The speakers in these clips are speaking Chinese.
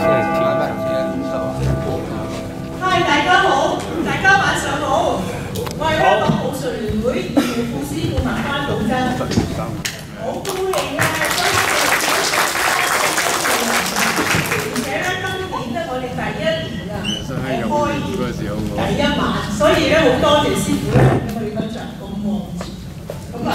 嗨，大家好，大家晚上好，我係香港武術聯會副師顧問關寶珍，好高興咧，而且咧今年咧我哋第一年啊係開業第一晚，所以咧好多謝師傅咧去嗰場咁旺咁啊，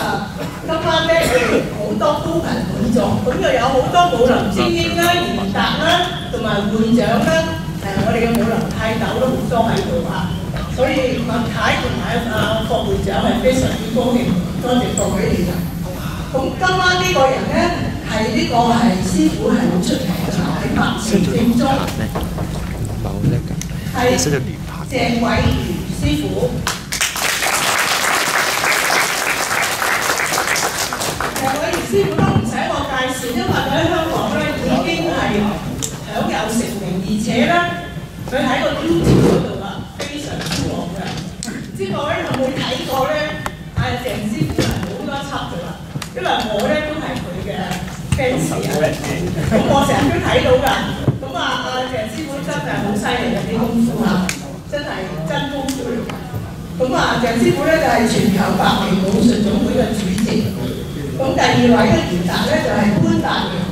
今晚咧我哋好多高頻講座，咁又有好多武林精英啦、賢達啦，同埋會長啦。誒，我哋嘅武林泰斗都好多喺度啊，所以麥太同埋啊霍會長係非常之高興，多謝各位嚟㗎。咁今晚呢個人咧係呢個係師傅係好出名嘅，喺白城正宗，係鄭偉如師傅。鄭偉如師傅都唔使我介紹，因為佢喺香港咧已經係咧佢喺個腰條嗰度啊非常之旺嘅。唔知各位有冇睇過咧？阿鄭師傅係好多輯㗎啦，因為我咧都係佢嘅 fans 啊，咁我成日都睇到㗎。咁啊，阿鄭師傅真係好犀利嘅啲功夫啊，真係真功夫。咁啊，鄭師傅咧就係、全球百名武術總會嘅主席。咁第二位嘅賢達咧就係、潘達。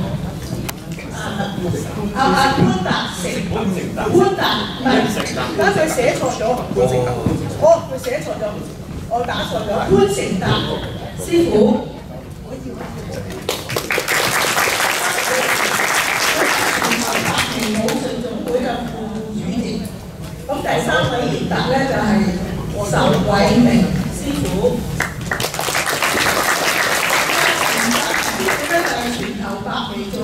啊啊潘達成，潘達唔係，而家佢寫錯咗，潘成達。哦，佢寫錯咗，我打錯咗，潘成達師傅。全球百名武術總會嘅副主席。咁第三位賢達咧就係、仇偉明師傅。呢個就係全球百名總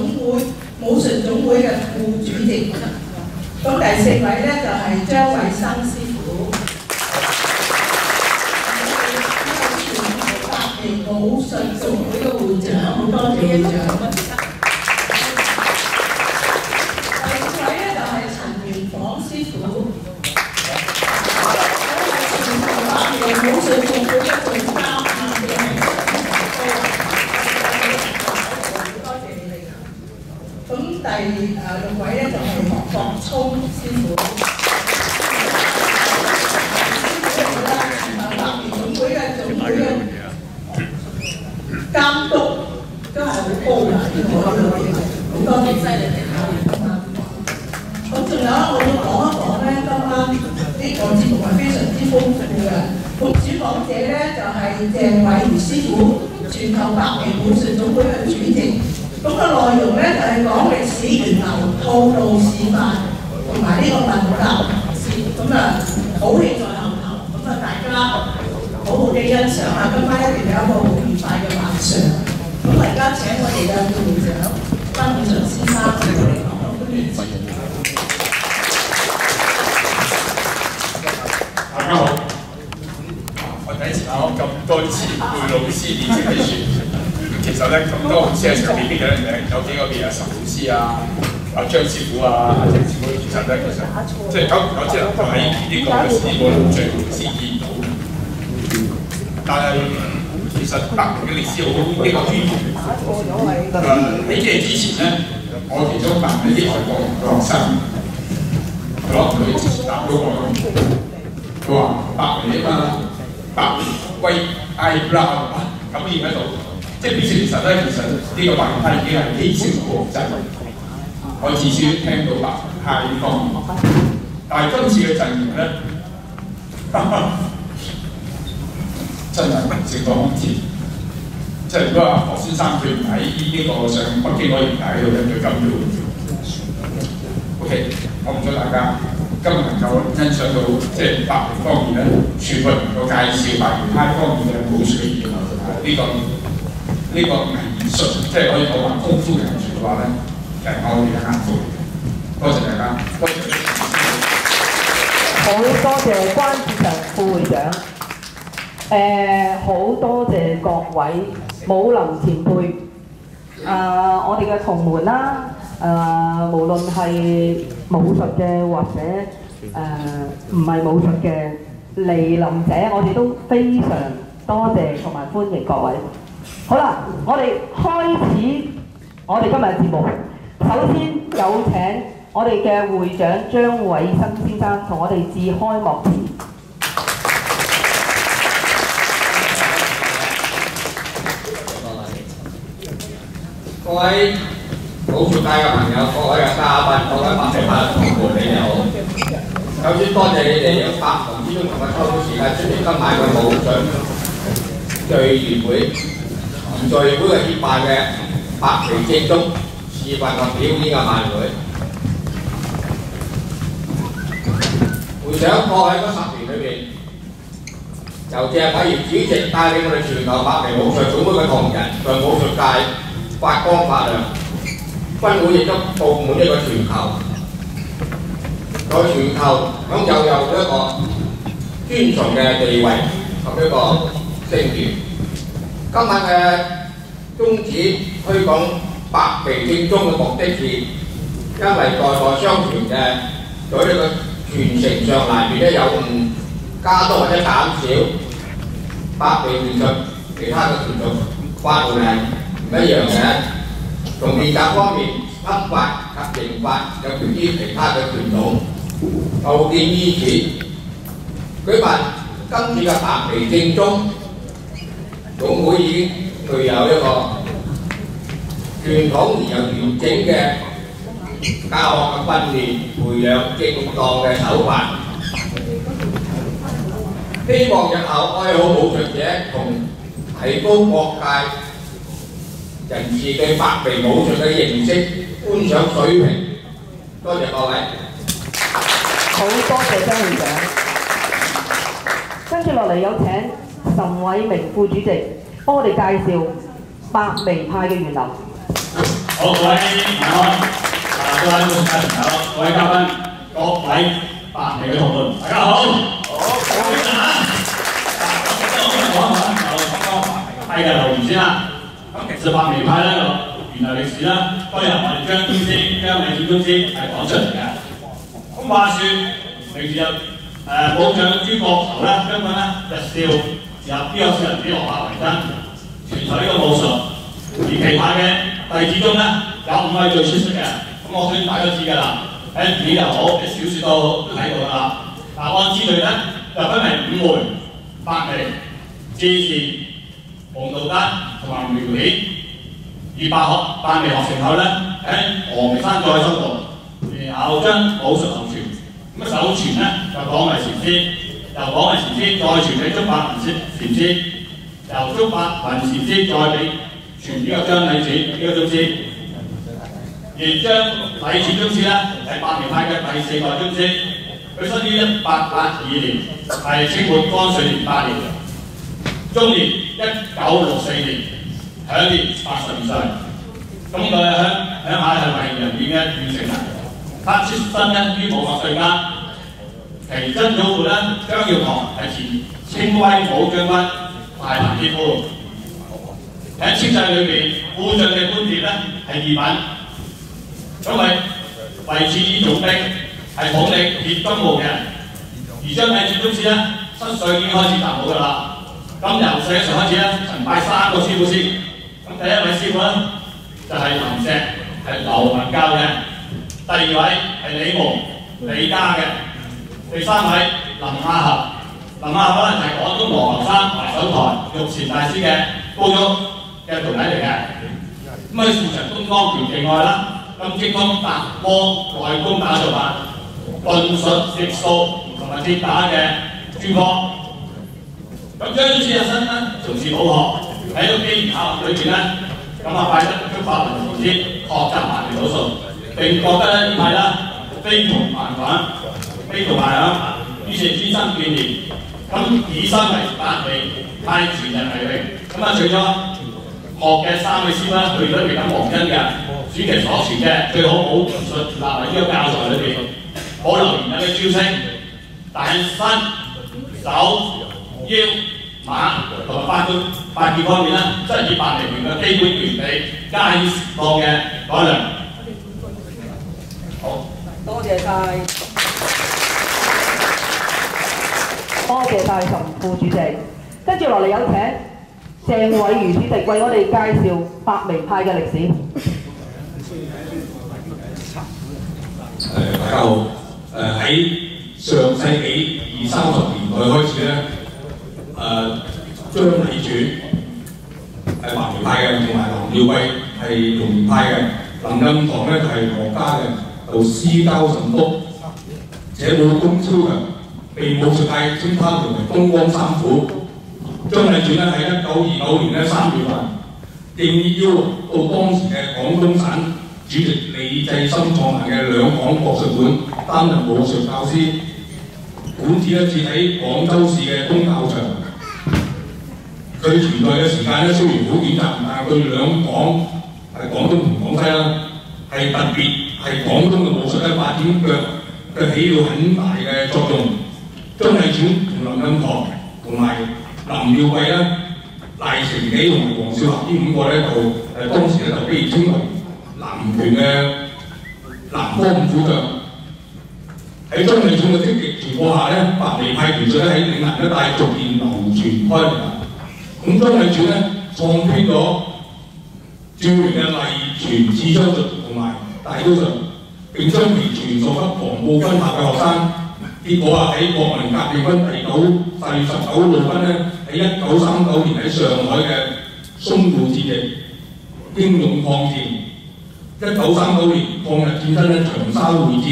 會武術總會嘅副主席。咁第四位咧就係、張偉生師傅。全球百名武術總會嘅會長，好多謝會長。第五位咧就係、陳元晃師傅。全球百名武術總會嘅總監啊，嘅多謝你哋。咁第誒六位咧就係霍聰師傅。全球百名總會嘅總會監督都係好高㗎，呢個好多謝犀利你咁仲有我要講一講咧，今晚呢個節目係非常之豐富嘅。咁主講者咧就係、鄭偉如師傅，全球百名武術總會嘅主席。咁個內容咧就係、講歷史源流、套路示範同埋呢個問答先。咁啊，好戲在後頭，咁啊大家好好地欣賞下，今晚一定有一個好愉快嘅晚上。咁我而家請我哋嘅副會長關會長先生同我哋講講歡迎詞。大家好，我第一次考咁多次貝老師練成嘅書，其實咧咁多老師喺上面邊有人名，有幾個譬如阿岑老師啊、阿張師傅啊、阿鄭師傅，其實咧其實即係久唔久之後喺呢個嘅師傅路上先見到，但係其實百年嘅歷史好呢個淵源。誒喺幾日之前咧，我其中問一啲外國學生，攞佢答到我。佢話百年啊嘛，百威 eyebrow 啊，咁嘅嘢喺度，即係表示其實咧，其實呢個白派已經係幾超國際。我至少聽到白派呢方面，係今次嘅陣營咧，真係名正當前。即係如果阿何先生佢唔喺呢個上北京嗰個年代喺度咧，佢咁要 OK，我唔想大家。今日能夠欣賞到即係白人方面咧，全部能夠介紹白人派方面嘅武術嘅，呢、個呢、個藝術，即係可以講話功夫嘅藝術嘅話咧，係我哋嘅幸福。多謝大家，多謝好多謝關志強副會長，誒、好多謝各位武林前輩，啊、我哋嘅同門啦，誒、無論係武術嘅或者誒唔係武術嘅嚟臨者，我哋都非常多謝同埋歡迎各位。好啦，我哋開始我哋今日嘅節目，首先有請我哋嘅會長張偉生先生同我哋致開幕詞。各位武術界嘅朋友、各位嘅嘉賓、各位百名派嘅同伴，你哋好。首先多謝你哋有百忙之中同我抽到時間出席今晚嘅武術聚會，聚會嘅協辦嘅百期正宗示範及表演嘅晚會。想過喺嗰十年裏面，由鄭偉業主席帶領我哋全球百名武術總會嘅同仁，在武術界發光發亮。分會亦都佈滿一個全球，在全球享有有一個尊崇嘅地位及一個聲譽。今晚嘅宗旨推廣百名正宗嘅目的是，因為代代相傳嘅在呢個傳承上難免咧有誤，加多或者減少，百期技術其他嘅傳統法門係唔一樣嘅。從練習方面，刻法及刑法有別於其他嘅傳統，後見於此。舉辦今次嘅百期正宗總會已經具有一個傳統而又完整嘅教學嘅訓練，培養正當嘅手法。希望日後愛好武術者同提高各界人士對百期武術嘅認識、觀賞水平。多謝各位。好多謝張會長。跟住落嚟有請岑偉明副主席幫我哋介紹百微派嘅源流。好，各位晚安，各位武術界朋友、各位嘉賓、各位百微嘅同伴，大家好。好，咁啊。嚇，咁我講一講就講講派嘅流源先啦。咁其實百微派咧個源流歷史。啦，都由我哋張宗師、張禮智宗師係講出嚟嘅。咁話説，平時就誒武將諸國頭咧，根本咧日少入邊有少人俾落下為真，傳授呢個武術。而其他嘅弟子中咧，有五位最出色嘅，我相信大都知㗎啦。喺電影又好，喺小説都，都睇過㗎啦。嗱，按次序咧就分為五門、百微、智士、黃道德同埋苗顯。而百學百微學成後咧，喺峨眉山再修道，然後將武術流傳。咁首傳咧就廣為禪師，由廣為禪師再傳俾竺百雲禪師，由竺百雲禪師再俾傳呢個張禮智呢個宗師，而張禮智宗師咧係百年派嘅第四代宗師，佢生於一八八二年，係清末光緒年八年，終年一九六四年，享年八十二歲。咁佢喺鄉下係為人縣嘅縣城人，他出身咧於武學世家，其曾祖父咧張耀堂係前清威武將軍大鵬鐵夫。喺清制裏面，副將嘅官職咧係二品，咁為為次以總兵，係統領鐵軍務嘅。而張禮智宗師咧，七歲已經開始習武㗎啦。咁由細嘅時候開始咧，曾拜三個師傅先。咁第一位師傅咧就係、是、林石，係劉文教嘅；第二位係李蒙，李家嘅；第三位林亞合，林亞合咧就係廣東羅浮山懷守台玉泉大師嘅高足。嘅徒弟嚟嘅，咁喺擅長東方拳技外啦，咁精通達摩內功打造法、棍術、直數同埋鐵打嘅專科。咁張宗師嘅身咧從事武學，喺個機緣巧合裏邊咧，咁啊拜得竺百雲禪師學習埋嚟武術，並覺得咧呢派啦非同凡響，非同凡響，於是專心鍛鍊，咁以身為百微派傳人為榮。咁啊除咗學嘅三位師傅咧，佢都未敢忘恩嘅，主其所傳嘅最好武術立為呢個教材裏邊，保留原有嘅招式，但係身、手、腰、馬同埋八段八件方面咧，即係以八零元嘅基本原理加以適當嘅改良。好，多謝晒，多謝晒岑副主席。跟住落嚟有請。鄭偉如主席為我哋介紹百微派嘅歷史。誒大家好，誒喺上世紀二三十年代開始咧，誒張禮傳係白眉派嘅，同埋林耀貴係龍門派嘅，林蔭堂咧就係羅家嘅，就私交甚多，且武功超強，被武術界稱他為東江三虎。張禮傳咧喺一九二九年咧三月份，應邀到當時嘅廣東省主席李濟深創辦嘅兩廣國術館擔任武術教師，館址咧設喺廣州市嘅東教場。佢存在嘅時間咧雖然好短暫，但係對兩廣係廣東同廣西啦，係特別係廣東嘅武術咧發展腳嘅起到很大嘅作用。張禮傳同林蔭堂同埋林耀貴咧、賴成紀同埋黃少立呢五個咧就誒當時咧就被稱為南拳嘅南方五虎將。喺張禮傳嘅積極傳播下咧，白眉派拳術咧喺嶺南一帶逐漸流傳開嚟。咁張禮傳咧創編咗著名嘅麗傳刺槍術同埋大刀術，並將其傳授給黃埔軍校嘅學生。結果啊喺國民革命軍第九第十九路軍咧喺一九三九年喺上海嘅淞滬戰役英勇抗戰。一九三九年抗日戰爭咧長沙會戰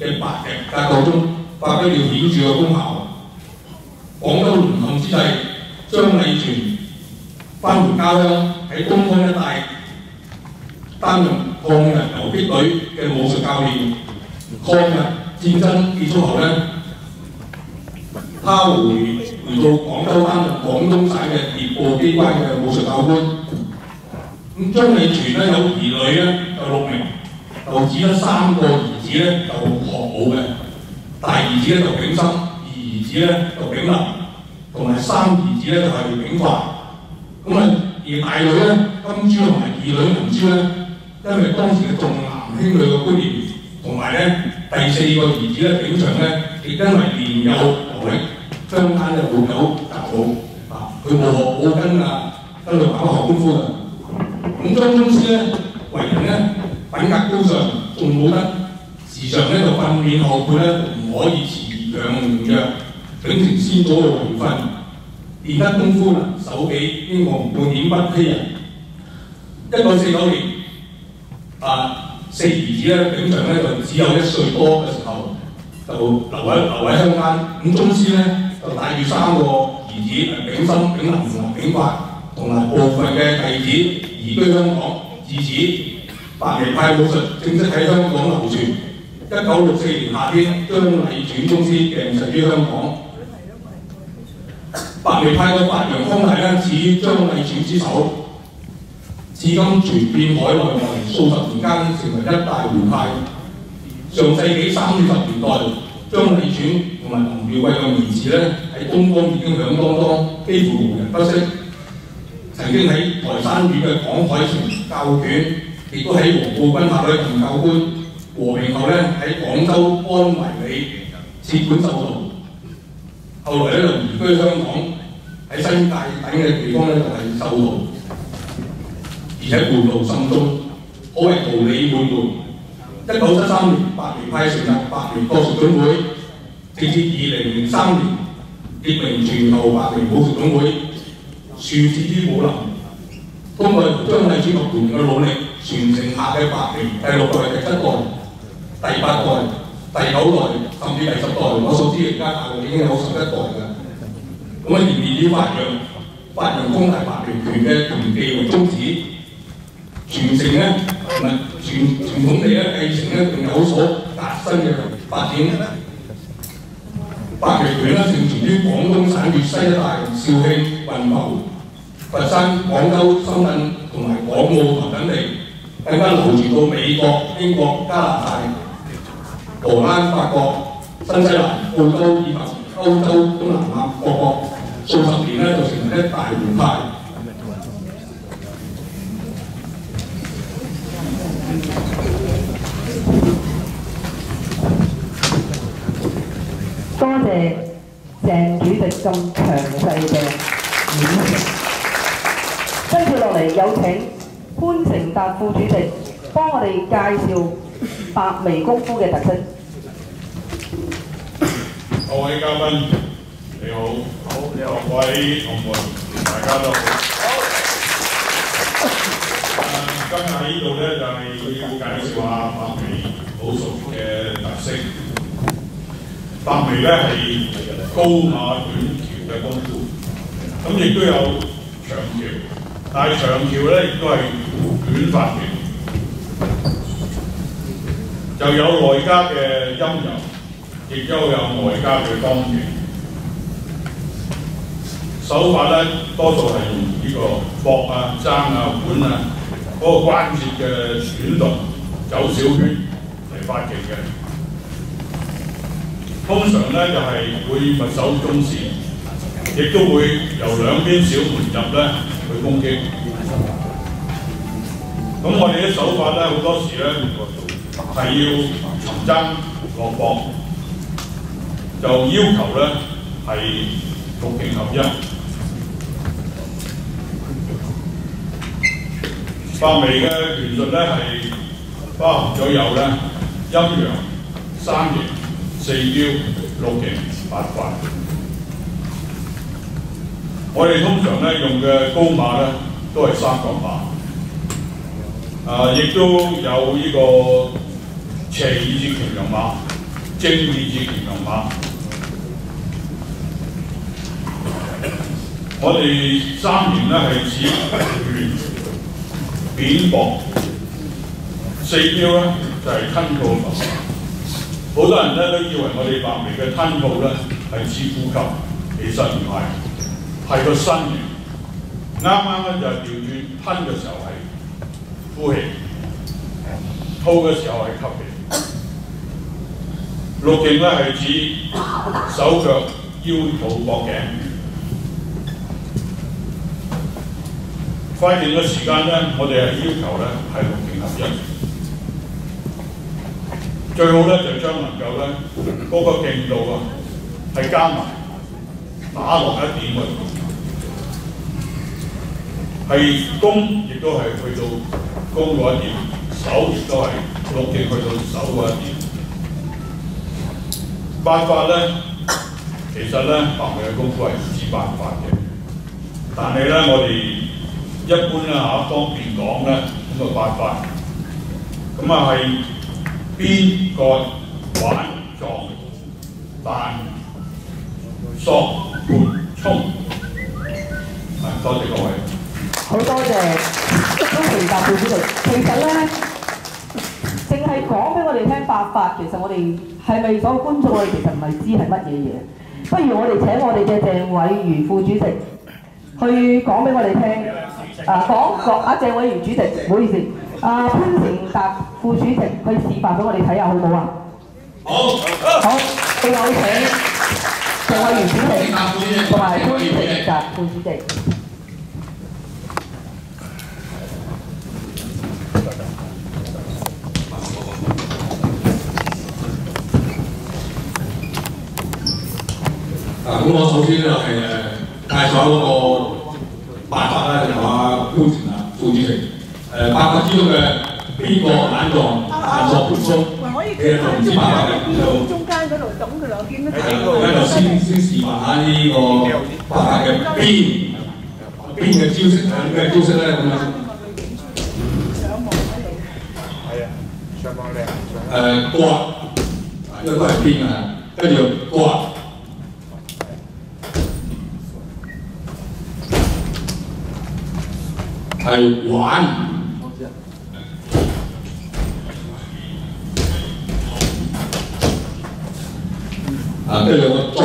嘅白日格鬥中發揮了顯著嘅功效。廣州淪陷之際，張禮傳翻回家鄉喺東方一帶擔任抗日游擊隊嘅武術教練。抗日戰爭結束後咧，他回回到廣州擔任廣東省嘅獵捕機關嘅武術教官。咁張禮全咧有兒女咧就六名，就只得三個兒子咧就學武嘅，大兒子咧就炳生，二兒子咧就炳立，同埋三兒子咧就係炳發。咁啊，而大女咧金珠同埋二女銀珠咧，因為當時嘅重男輕女嘅觀念，同埋咧第四個兒子咧炳祥咧，亦因為年幼無力，鄉間咧沒有習武啊，佢冇學武跟啊，跟佢爸爸學功夫嘅。咁張宗師咧為人咧品格高尚，仲冇得時常咧就訓勉後輩咧唔可以恃強凌弱，秉承先祖嘅遺訓，練得功夫啦手技英雄半點不欺人。一九四九年啊，四兒子咧炳祥咧就只有一歲多嘅時候，就留喺留喺鄉間。咁宗師咧就帶住三個兒子炳森、炳林同埋炳發，同埋部分嘅弟子。移居香港，自此白眉派武術正式喺香港流傳。一九六四年夏天，張禮傳宗師病逝於香港。白眉派嘅發揚光大咧，始於張禮傳之手，至今傳遍海內外，數十年間成為一大門派。上世紀三四十年代，張禮傳同埋林耀貴嘅名字咧喺東方已經響當當，幾乎無人不識。曾經喺台山縣嘅港海城教拳，亦都喺黃埔軍校咧任教官。和平後咧喺廣州安維里設館授徒，後來咧就移居香港，喺新界等嘅地方咧就係授徒，而且門路甚眾，可謂桃李滿門。一九七三年，白眉派成立白眉國術總會，直至二零零三年，列明全球白眉武術總會。樹志於武林，通過張禮傳及團嘅努力，傳承下嘅白眉第六代、第七代、第八代、第九代，甚至第十代，我所知而家大陸已經有十一代嘅。咁啊，仍然以發揚發揚光大白眉拳嘅拳技為宗旨，傳承咧同埋傳傳統地咧繼承咧，仲有所革新嘅發展。白旗拳咧盛傳於廣東省粵西一帶、肇慶、雲浮、佛山、廣州、深圳同埋港澳等地，更加流傳到美國、英國、加拿大、荷蘭、法國、新西蘭、澳洲以及歐洲東南亞各國，數十年咧就成為一大門派。多謝鄭主席咁詳細嘅演繹。跟住落嚟有請潘成達副主席幫我哋介紹白眉功夫嘅特色。各位嘉賓，你好，好，你好，各位同門，大家都好。誒，今日喺呢度咧就係要介紹下白眉武術嘅特色。白眉咧係高馬短橋嘅功夫，咁亦都有長橋，但係長橋咧亦都係短發橋，就有內家嘅陰柔。亦都有外家嘅當權。手法咧多數係用呢個搏啊、爭啊、管啊嗰、那個關節嘅轉動走小圈嚟發勁嘅。通常咧就係、是、會密手中線，亦都會由兩邊小門入咧去攻擊。咁我哋啲手法咧好多時咧係要尋爭落搏。就要求咧係六勁合一。白眉嘅拳術咧係包含咗有咧陰陽、三形、四標、六勁、八法。我哋通常咧用嘅高馬咧都係三角馬，啊，亦都有呢個斜意志拳陽馬、正意志拳陽馬。我哋三年咧係指拳、扁薄，四標咧就係、吞吐法。好多人咧都以為我哋白眉嘅吞吐咧係指呼吸，其實唔係，係個身形。啱啱咧就係調轉，吞嘅時候係呼氣，吐嘅時候係吸氣。六勁咧係指手腳腰肚膊頸。快勁嘅時間咧，我哋係要求咧係六勁合一，最好咧就將能夠咧嗰、那個勁度啊係加埋打落一點嘅，係攻亦都係去到攻嗰一點，手亦都係六勁去到手嗰一點。八法咧，其實咧白眉嘅功夫係唔止八法嘅，但係咧我哋一般咧嚇方便講咧，咁啊八法，咁啊係邊割玩撞彈索盤衝，係多謝各位。好多謝鍾培達副主席。其實咧，淨係講俾我哋聽八法，其實我哋係咪所有觀眾我哋其實唔係知係乜嘢嘢？不如我哋請我哋嘅鄭偉如副主席去講俾我哋聽。啊，講講阿鄭偉如主席，唔好意思，啊潘成達副主席去示範俾我哋睇下，好唔好啊？好，好，我有請鄭偉如主席同埋潘成達副主席。啊，咁我首先就係誒介紹嗰個辦法咧，就阿潘成達副主席。誒八法之中嘅邊個眼撞、彈索、盤鬆，其實就唔知八法嘅，就中間嗰度揼佢兩邊都而家就先先示範下呢個八法嘅邊邊嘅招式係咩招式咧咁樣？誒刮，因為都係邊啊，跟住刮。係玩。啊，跟住有個作。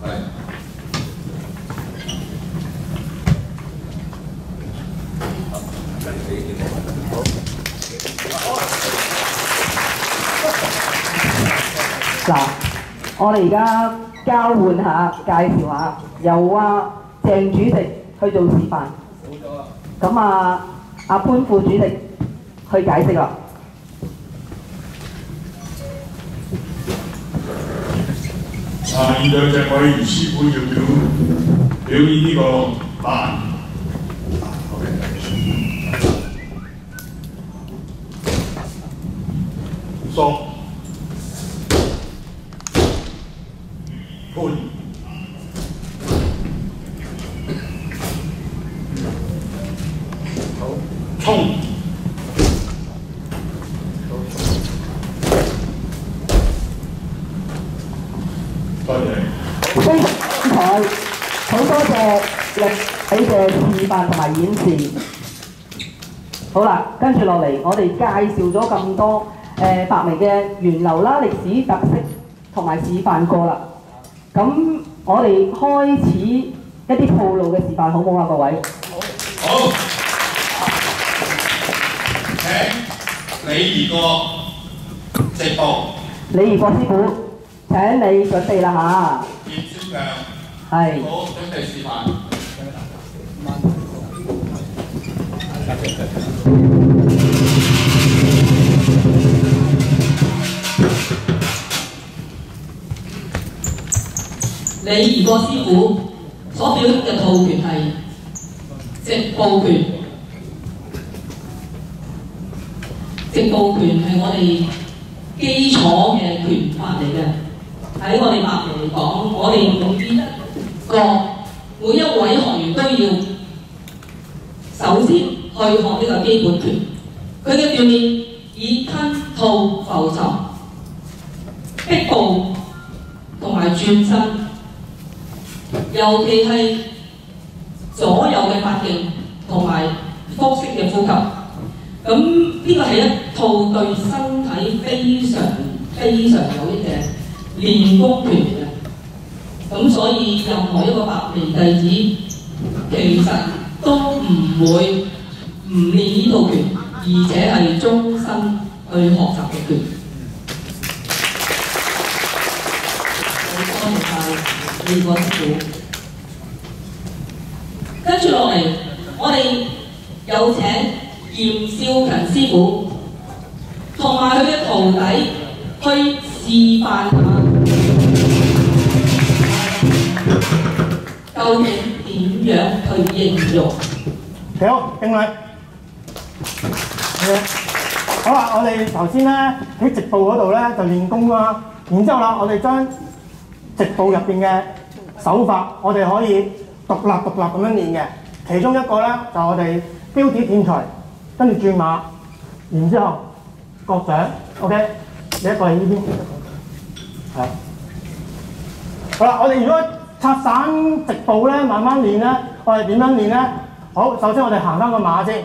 係。嗱，我哋而家交換下，介紹下，由啊鄭主席去做示範。咁啊，阿潘副主席去解釋啦。啊，啊，現在隻偉賢師傅要表表演呢個扮。索潘衝。多謝。非常精彩，好多謝歷史嘅演示。好啦，跟住落嚟，我哋介紹咗咁多誒、呃白眉嘅源流啦、歷史特色同埋示範過啦。咁我哋開始一啲套路嘅示範，好唔好啊，各位？好，請李二哥直播，李儀國師傅，請你準備啦葉小強吓，係。好準備示範。李怡國師傅所表嘅套拳係直步拳。直步拳係我哋基礎嘅拳法嚟嘅。喺我哋白人嚟講，我哋每一個每一位學員都要首先去學呢個基本拳。佢嘅鍛鍊以吞吐浮沉、逼步同埋轉身。尤其係左右嘅發勁同埋腹式嘅呼吸。咁呢個係一套對身體非常非常有益嘅練功拳嚟嘅。咁所以任何一個白眉弟子其實都唔會唔練呢套拳，而且係終身去學習嘅拳。好多謝晒李國師傅。跟住落嚟，我哋有請嚴少勤師傅同埋佢嘅徒弟去示範下，究竟點樣去應用？好，經理。好啦，我哋頭先咧喺直步嗰度咧就練功啦，然之後啦，我哋將直步入邊嘅手法，我哋可以獨立獨立咁樣練嘅。其中一個咧就我哋標指劍錘，跟住轉馬，然之後角掌，OK。你一個喺呢邊，係。好啦，我哋如果拆散直步咧，慢慢練咧，我哋點樣練咧？好，首先我哋行翻個馬先，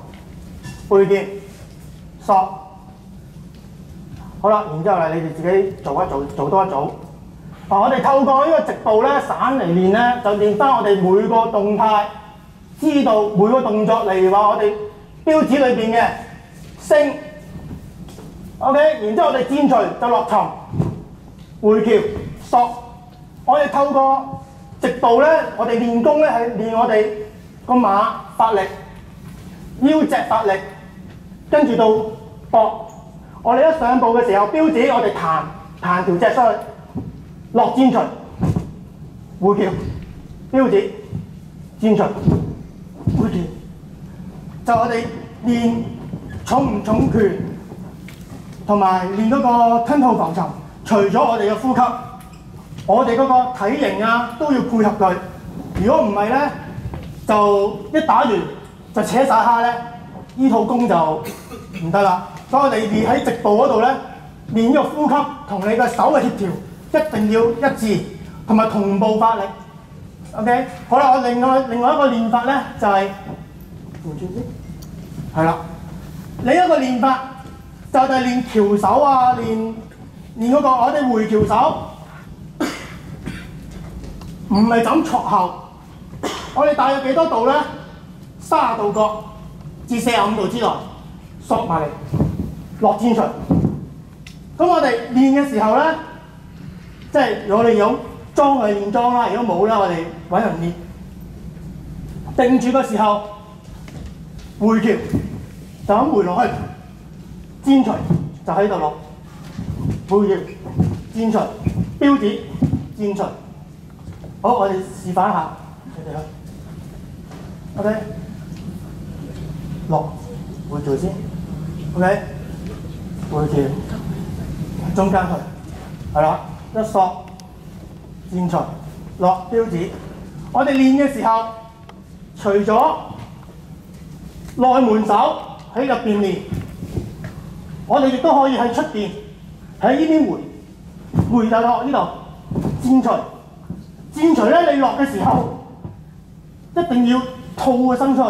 背劍，索，好啦，然之後咧，你哋自己做一做，做多一組。嗱，我哋透過呢個直步咧，散嚟練咧，就練翻我哋每個動態，知道每個動作，例如話我哋標指裏邊嘅升，OK，然之後我哋箭錘就落沉，回橋索。我哋透過直步咧，我哋練功咧係練我哋個馬發力。腰脊發力，跟住到搏。我哋一上步嘅時候，標指我哋彈彈條脊出去，落箭錘，回橋，標指，箭錘，回橋。就我哋練重唔重拳，同埋練嗰個吞吐浮沉。除咗我哋嘅呼吸，我哋嗰個體型啊都要配合佢。如果唔係咧，就一打完。就扯晒蝦咧，呢套功就唔得啦。所以我哋喺直步嗰度咧，練呢個呼吸同你嘅手嘅協調一定要一致，同埋同步發力。OK，好啦，我另外另外一個練法咧就係回轉先，係啦。另一個練法就係練橋手啊，練練嗰、個我哋回橋手，唔係就咁戳後。我哋大約幾多度咧？三十度角至四十五度之內，縮埋嚟落戰錘。咁我哋練嘅時候咧，即係我哋有裝嘅練裝啦，如果冇啦，我哋揾人練。定住嘅時候，回橋就咁回落去，戰錘就喺度落，回橋戰錘標指戰錘。好，我哋示範一下，你哋去。OK，落回橋先，OK，回橋中間去，係啦，一索戰錘落標指。我哋練嘅時候，除咗內門手喺入邊練，我哋亦都可以喺出邊喺呢邊回，回就落呢度戰錘。戰錘咧，你落嘅時候一定要吐個身出去。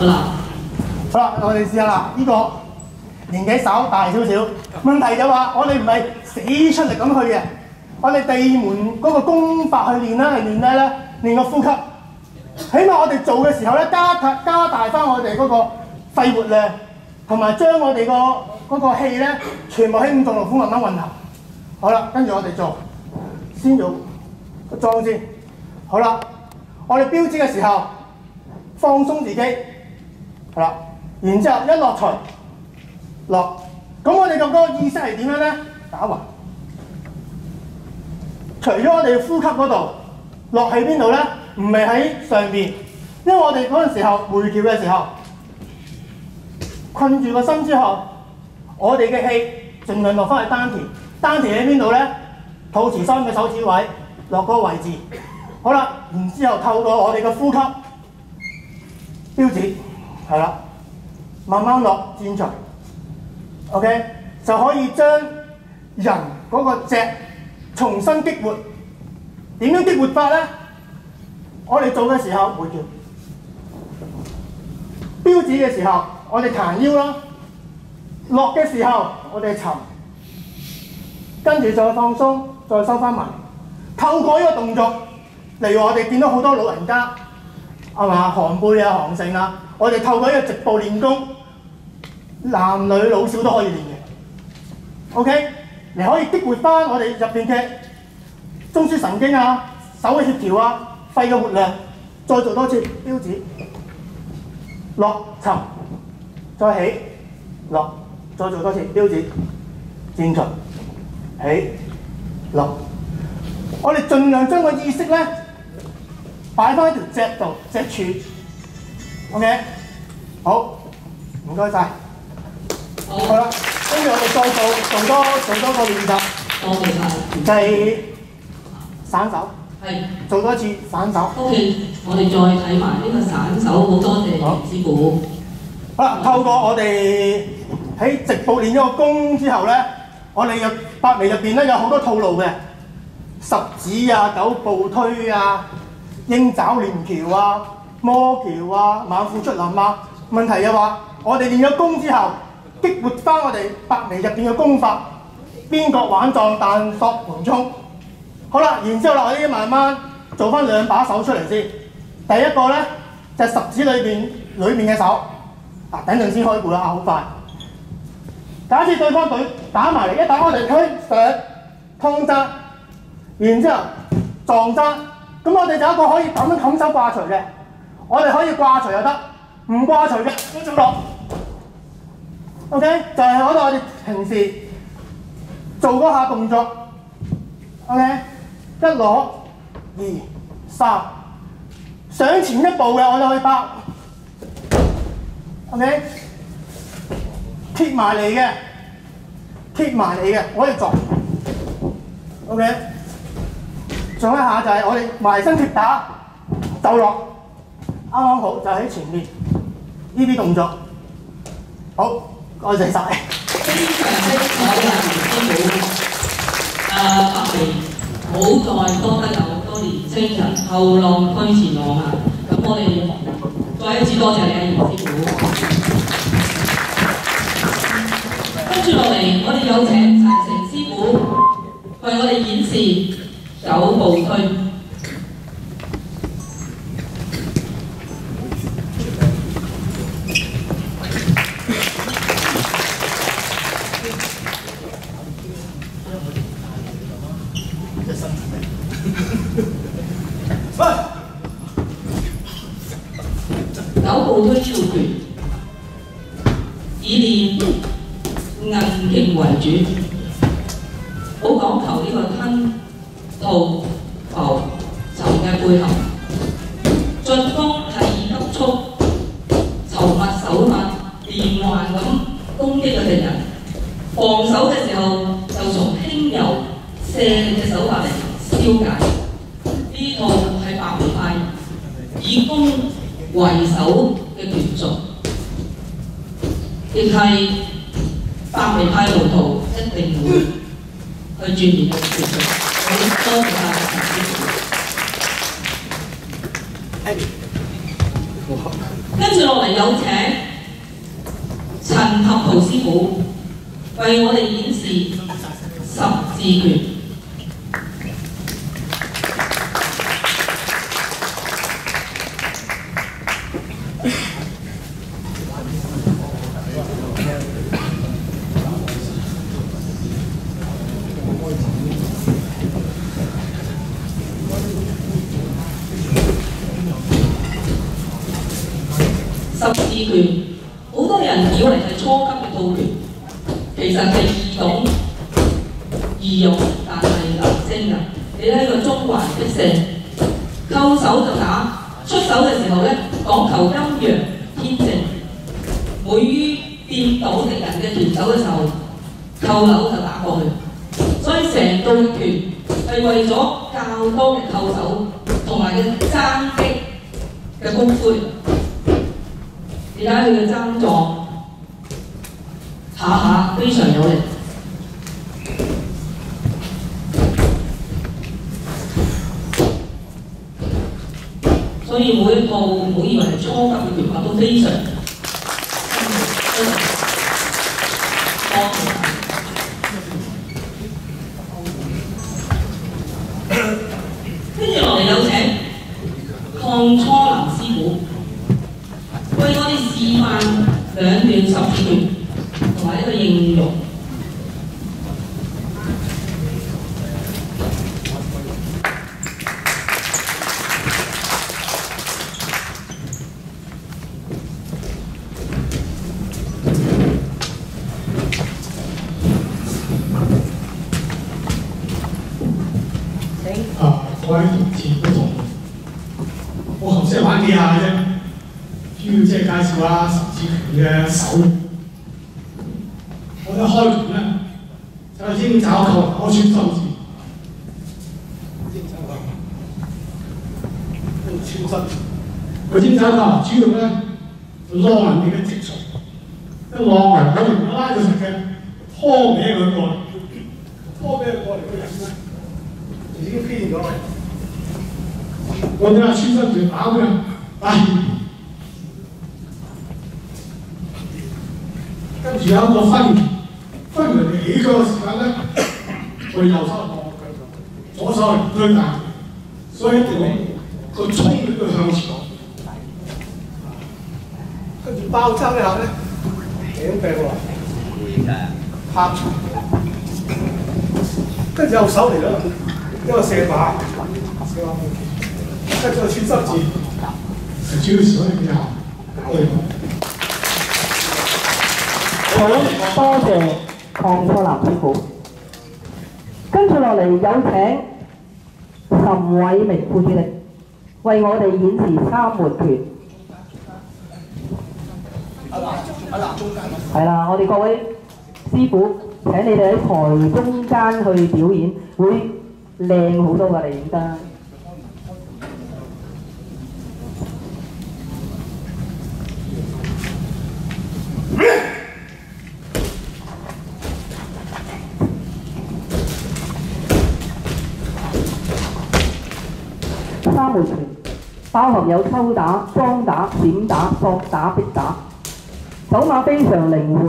好啦，好啦，我哋試下啦。呢、個年紀稍大少少，問題就話我哋唔係死出力咁去嘅，我哋地門嗰個功法去練啦，係練咩咧？練個呼吸。起碼我哋做嘅時候咧，加大加大翻我哋嗰個肺活量，同埋將我哋個嗰個氣咧，全部喺五臟六腑慢慢運行。好啦，跟住我哋做，先做個裝先。好啦，我哋標指嘅時候放鬆自己，啦，然之後一落除落，咁我哋個嗰個意識係點樣咧？打橫。除咗我哋呼吸嗰度，落喺邊度咧？唔係喺上邊，因為我哋嗰陣時候回橋嘅時候，困住個心之後，我哋嘅氣盡量落翻去丹田。丹田喺邊度咧？肚臍三嘅手指位，落嗰個位置。好啦，然之後透過我哋嘅呼吸，標指係啦，慢慢落戰錘，OK 就可以將人嗰個脊重新激活。點樣激活法咧？我哋做嘅時候回橋，標指嘅時候我哋彈腰啦，落嘅時候我哋沉。跟住再放鬆，再收翻埋。透過呢個動作，例如我哋見到好多老人家，係嘛，寒背啊、寒盛啊，我哋透過呢個直步練功，男女老少都可以練嘅。OK，你可以激活翻我哋入邊嘅中樞神經啊、手嘅協調啊、肺嘅活量。再做多次標指，落沉，再起，落，再做多次標指，戰錘。起落，我哋盡量將個意識咧擺翻喺條脊度，脊柱。OK，好，唔該晒。好啦，跟住我哋再做做多做多個練習。多謝晒。就係散手。係。做多次散手。OK，我哋再睇埋呢個散手，好多謝師傅。好啦，透過我哋喺直步練咗個功之後咧。我哋入八微入邊咧有好多套路嘅，十指啊、九步推啊、鷹爪連橋啊、魔橋啊、猛虎出林啊。問題就話，我哋練咗功之後，激活翻我哋八微入邊嘅功法，邊角玩撞彈索盤衝。好啦，然之後啦，我哋慢慢做翻兩把手出嚟先。第一個咧就係、十指裏邊裏面嘅手，嗱等陣先開估啦，好快。假設對方隊打埋嚟，一打我哋推上趟扎，然之後撞扎，咁我哋就一個可以咁樣冚手掛錘嘅，我哋可以掛錘又得，唔掛錘嘅都做落。OK，就係我哋我哋平時做嗰下動作。OK，一攞二三，上前一步嘅我哋可以包。OK。貼埋嚟嘅，貼埋嚟嘅，我可以撞。OK，上一下就係我哋埋身貼打就落，啱啱好就喺前面呢啲動作。好，多謝晒。非常精彩啊，袁師傅。誒，白眉好在多得有多年青人後浪推前浪啊！咁我哋再一次多謝你啊，袁師傅。跟住落嚟，我哋有請陳成師傅為我哋演示九步推。易用，但係難精㗎。你睇個中環的射，扣手就打，出手嘅時候咧講求陰陽天正，每於掂到敵人嘅拳手嘅時候，扣樓就打過去。所以成套拳係為咗較多嘅扣手同埋嘅爭擊嘅功夫。你睇佢嘅爭撞，下下非常有力。所以每一套我以为是初級嘅拳法都非常辛苦多謝跟住落嚟有請邝初林師傅。為我哋示範兩段十字拳同埋一個應用。啊，各位同事都同，我頭先係玩幾下嘅啫。主要即係介紹下十字拳嘅手。我一開拳咧，就係鷹爪扣，我穿心字。鷹爪扣，跟住穿身。個鷹爪扣主要咧就攞人哋嘅直腸，一攞人可以拉到實嘅，拖歪佢過嚟，拖歪佢過嚟個人咧，就已經偏咗啦。我哋話穿身拳打佢，唉。跟住有一個分分離起腳嘅時間咧，我右手落腳，左手係推大，所以一定要個衝力要向前。跟住包爭一下咧，頸病落嚟，拍長，跟住右手嚟啦，一個射馬，射馬，跟住穿十字，主要手係幾下，對。好，多謝邝初南師傅。跟住落嚟有請岑偉明副主席為我哋演示三門拳。係啦，我哋各位師傅請你哋喺台中間去表演，會靚好多㗎，你影得。三回拳包含有抽打、裝打、閃打、索打、逼打，手馬非常靈活，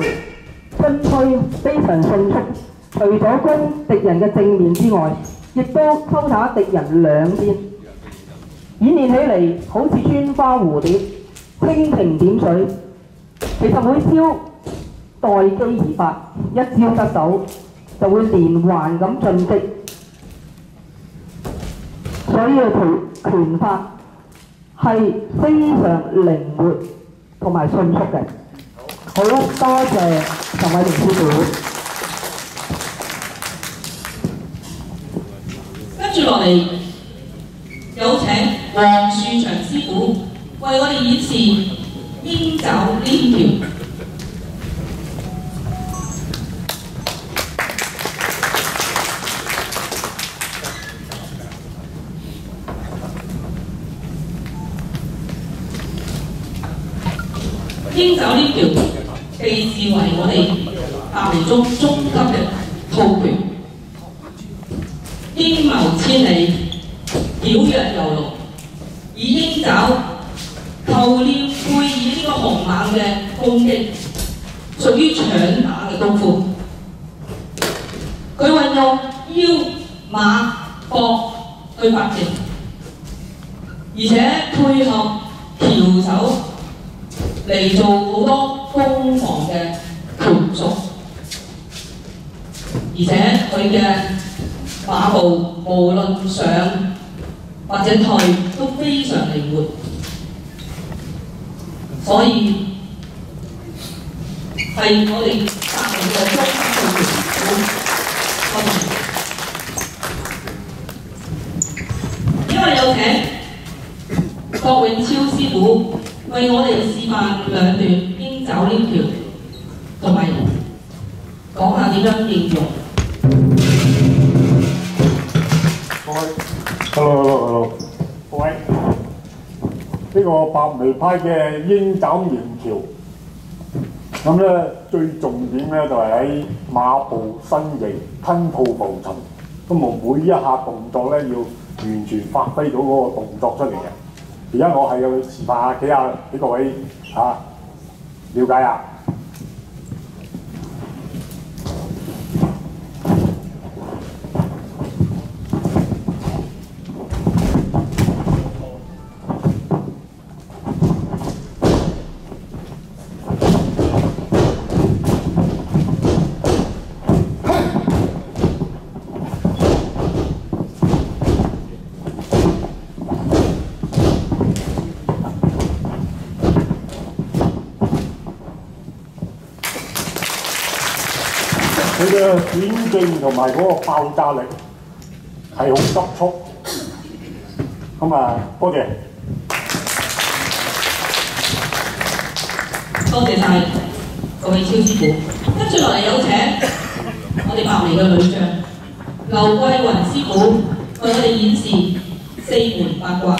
進退非常迅速。除咗攻敵人嘅正面之外，亦都抽打敵人兩邊，演練起嚟好似穿花蝴蝶、蜻蜓點水。其實每招待機而發，一招得手就會連環咁進擊。所以佢拳法係非常靈活同埋迅速嘅。好多謝陳偉霆師傅。跟住落嚟，有請黃樹祥師傅為我哋演示鷹爪鏈條。鷹爪鏈條被視為我哋白眉中中級嘅套拳。英謀千里，曉躍游龍，以鷹爪扣鍊配以呢個雄猛嘅攻擊，屬於搶打嘅功夫。佢運用腰、馬、膊去發力，而且配合翹手嚟做好多攻防嘅拳術，而且佢嘅馬步無論上或者退都非常靈活，所以係我哋百名嘅中級嘅因為有請郭永超師傅。為我哋示範兩段鷹爪呢條，同埋講下點樣應用。各位，hello hello hello，各位，呢、個白眉派嘅鷹爪連橋，咁咧最重點咧就係喺馬步身形、吞吐浮沉，咁我每一下動作咧要完全發揮到嗰個動作出嚟嘅。而家我係要示範下，幾下俾各位嚇、啊、了解下。佢嘅轉勁同埋嗰個爆炸力係好急速，咁啊多謝。多謝晒各位超師傅。跟住落嚟有請我哋白眉嘅女將劉桂雲師傅為我哋演示四門八卦。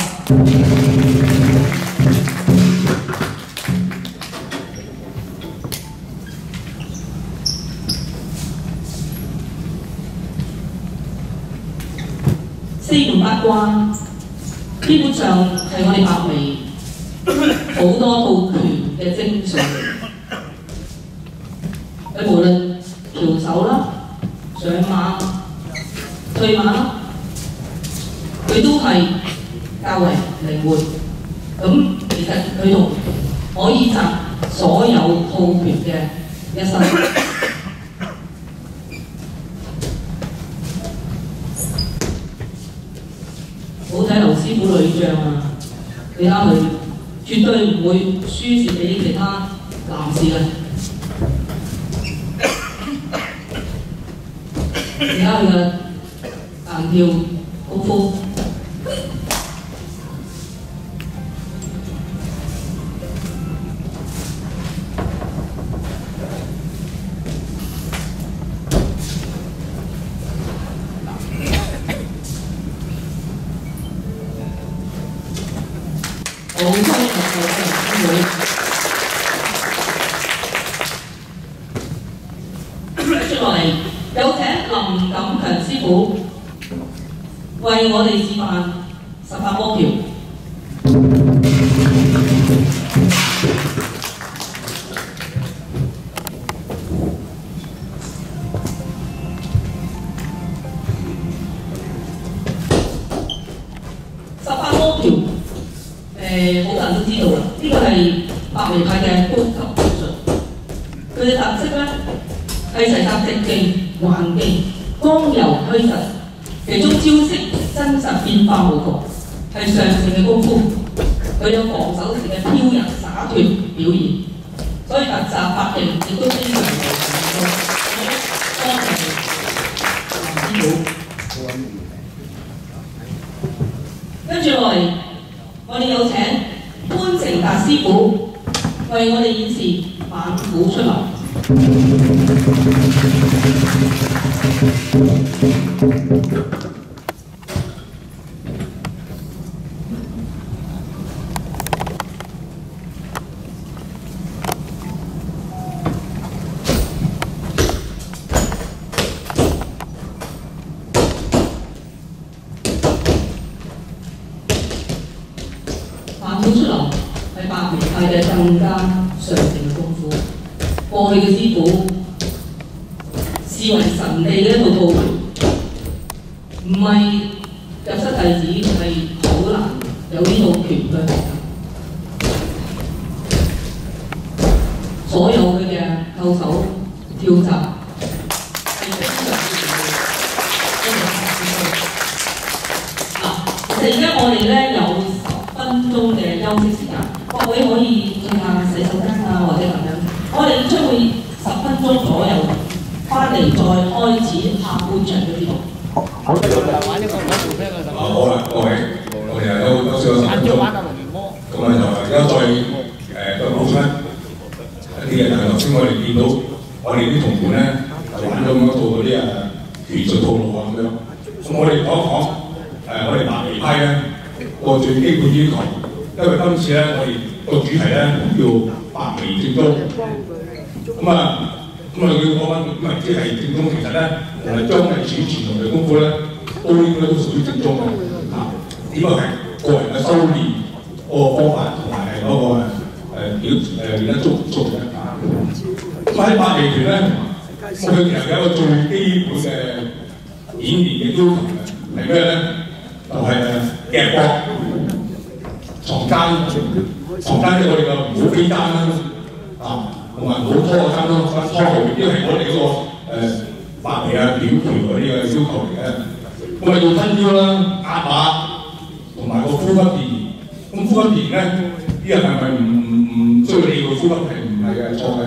四門八卦基本上係我哋白眉 好多套拳嘅精髓。佢無論翹手啦、上馬、退馬啦，佢都係較為靈活。咁其實佢同可以集所有套拳嘅一身。好睇劉師傅女將啊！你睇下佢絕對唔會輸蝕俾其他男士嘅。你睇下佢嘅彈跳功夫。廣州學校嘅會。接落嚟有請林錦強師傅為我哋示範十八波橋。係上乘嘅演練嘅要求，係咩咧？就係誒夾膊、床間、床間即係我哋嘅唔好飛單啦。啊！同埋冇拖個衫咯，拖後面，因為我哋嗰、個誒白眉啊、表條嗰啲嘅要求嚟嘅。咁啊要伸腰啦、壓馬，同埋個呼吸自然。咁呼吸自然咧，啲人係咪唔唔需要理個呼吸係唔係嘅錯嘅？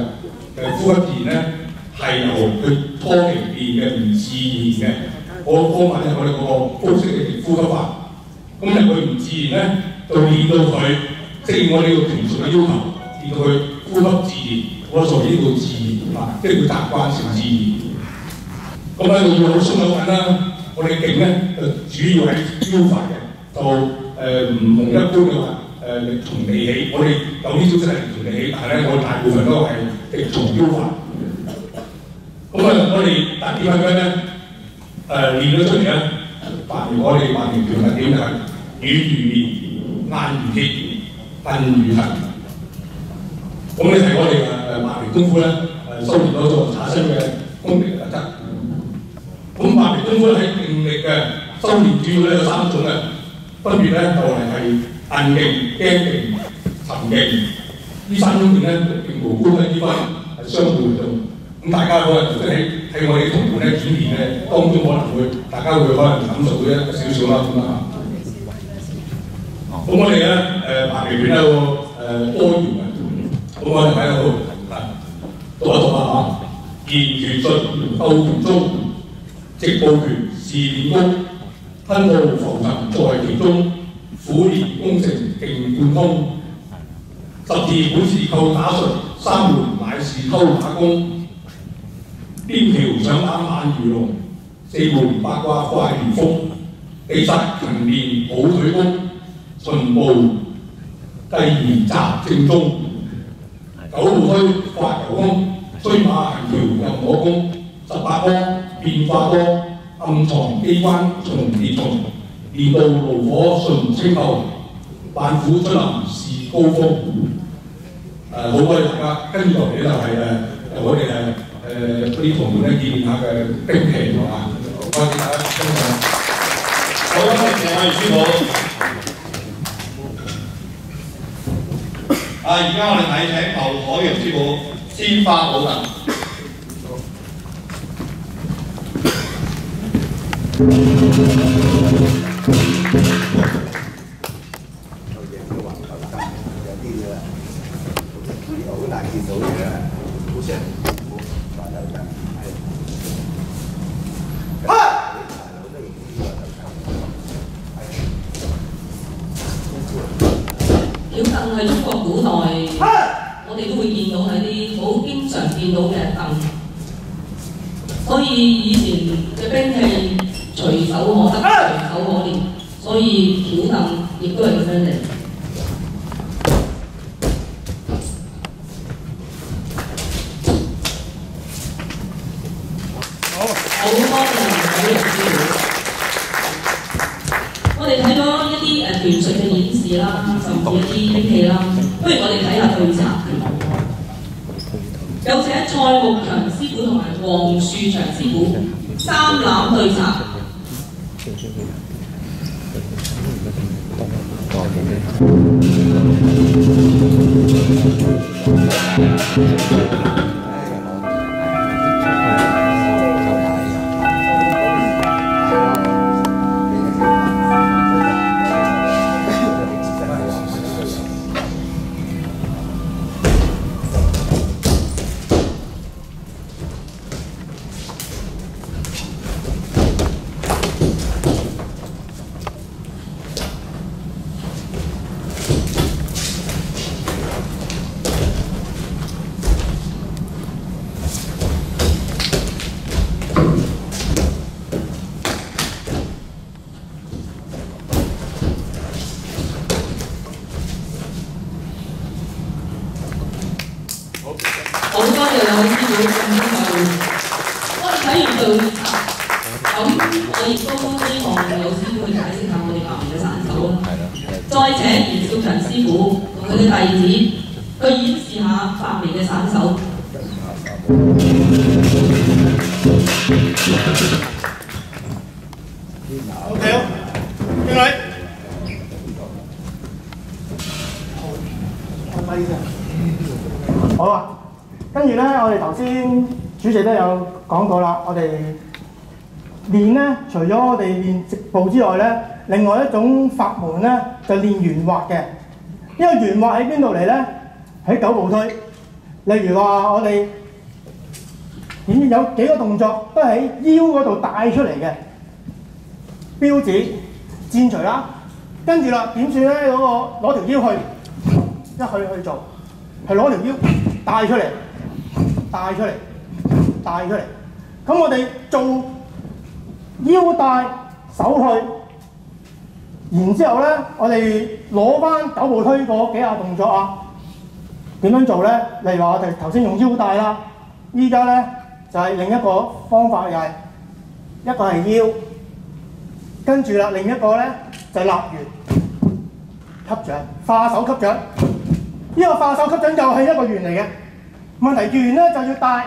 誒呼吸自然咧係由佢拖期變嘅唔自然嘅。我個方法咧，我哋嗰個高式嘅呼吸法。咁入佢唔自然咧，就練到佢適應我哋個拳術嘅要求，練到佢。呼吸自然，我做呢個自然啊，即係佢習慣成自然。咁喺度要好鬆手緊啦，我哋勁咧就主要係腰法嘅，就誒唔同一般嘅話誒力從地起，我哋有啲招式係力從地起，但係咧我大部分都係力從腰法。咁啊，我哋特點係咩咧？誒練咗出嚟咧，白如我哋白拳拳特點就係軟如棉，硬如鐵，笨如藤。咁呢係我哋誒誒白眉功夫咧誒修練嗰個產生嘅功力特質。咁白眉功夫喺勁力嘅修練主要咧有三種嘅，分別咧就係係硬勁、驚勁、沉勁。呢三種勁咧並無高低之分，係相互互動。咁大家可能即係喺我哋同伴咧演練嘅當中，可能會大家會可能感受到一少少啦咁啊。咁我哋咧誒白眉拳有個誒多元嘅。咁我哋喺度讀一讀啊嚇，言拳術鬥拳中，直步拳是練功，吞吐浮沉在其中，苦練功成勁貫通。十字本事扣打術，三門乃是偷打功。邊條想打慢如龍，四門八卦快如風。第十勤練好腿功，循步。第二集正宗，九號區發球功，追馬行橋任我功，十八科變化多，暗藏機關重疊重，練到爐火純青後，萬虎出林是高峰。誒好多謝大家，跟住落嚟咧就係誒我哋誒誒嗰啲同門咧見下嘅兵器啊，多謝大家分享。好，多謝我哋師傅。啊！而家我哋睇請劉海洋師傅鮮花寶能。步之外咧，另外一種法門咧就練圓滑嘅。因為圓滑喺邊度嚟咧？喺九步推。例如話我哋點有幾個動作都喺腰嗰度帶出嚟嘅。標指箭除啦，跟住啦點算咧？嗰、個攞條腰去，一去去做，係攞條腰帶出嚟，帶出嚟，帶出嚟。咁我哋做腰帶手去，然之後咧，我哋攞翻九步推嗰幾下動作啊，點樣做咧？例如話我哋頭先用腰帶啦，依家咧就係、另一個方法又係一個係腰。跟住啦，另一個咧就係、立圓吸掌，化手吸掌。呢、個化手吸掌又係一個圓嚟嘅。問題圓咧就要帶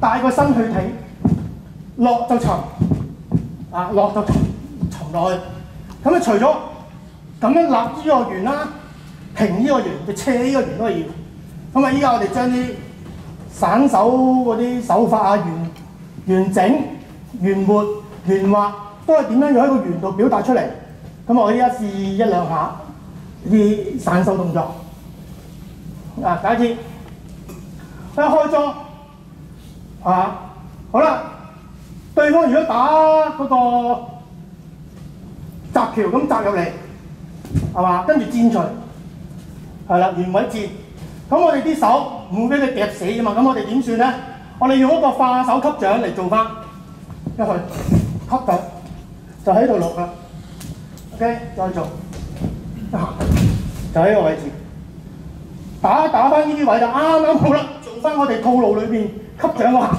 帶個身去挺，落就沉，啊落到沉沉落去。咁啊除咗咁樣立呢個圓啦，平呢個圓，就斜呢個圓都要。咁啊依家我哋將啲散手嗰啲手法啊，圓完整、圓活、圓滑。都係點樣用喺個圓度表達出嚟？咁我依家試一兩下啲散手動作。啊，第一次，一開裝啊，好啦，對方如果打嗰個擲橋咁擲入嚟，係嘛？跟住箭除，係啦，原位箭。咁我哋啲手唔會俾佢夾死㗎嘛。咁我哋點算咧？我哋用一個化手吸掌嚟做翻，一去吸掌。就喺度落啦。OK，再做一下，就喺個位置。打打翻呢啲位就啱啱好啦，做翻我哋套路裏邊吸掌嗰下，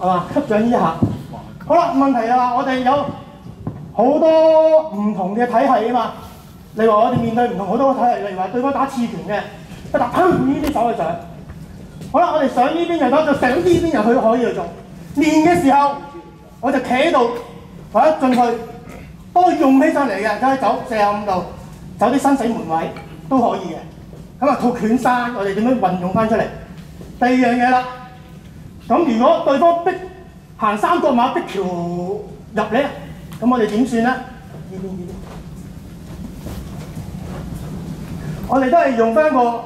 係嘛？吸掌呢下。好啦，問題啊，我哋有好多唔同嘅體系啊嘛。你話我哋面對唔同好多體系，例如話對方打刺拳嘅，一打砰呢啲手去上。好啦，我哋上呢邊又得，就上呢邊又去可以去做。練嘅時候，我就企喺度或者進去，都用起上嚟嘅，可以走四十五度，走啲生死門位都可以嘅。咁啊，套拳山，我哋點樣運用翻出嚟？第二樣嘢啦，咁如果對方逼行三角馬逼橋入嚟，咁我哋點算咧？呢邊呢邊，我哋都係用翻個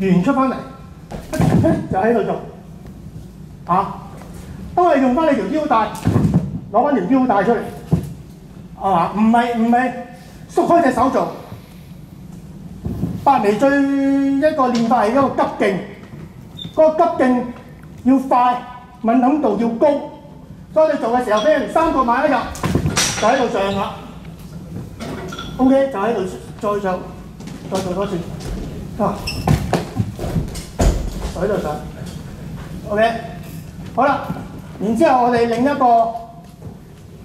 圓出翻嚟，就喺度做。啊，都係用翻你條腰帶，攞翻條腰帶出嚟，係嘛？唔係唔係縮開隻手做。白眉最一個練法係一個急勁，那個急勁要快，敏感度要高，所以你做嘅時候，譬如三個馬一入，就喺度上啦。OK，就喺度再上，再做多次，啊，就喺度上。OK，好啦，然之後我哋另一個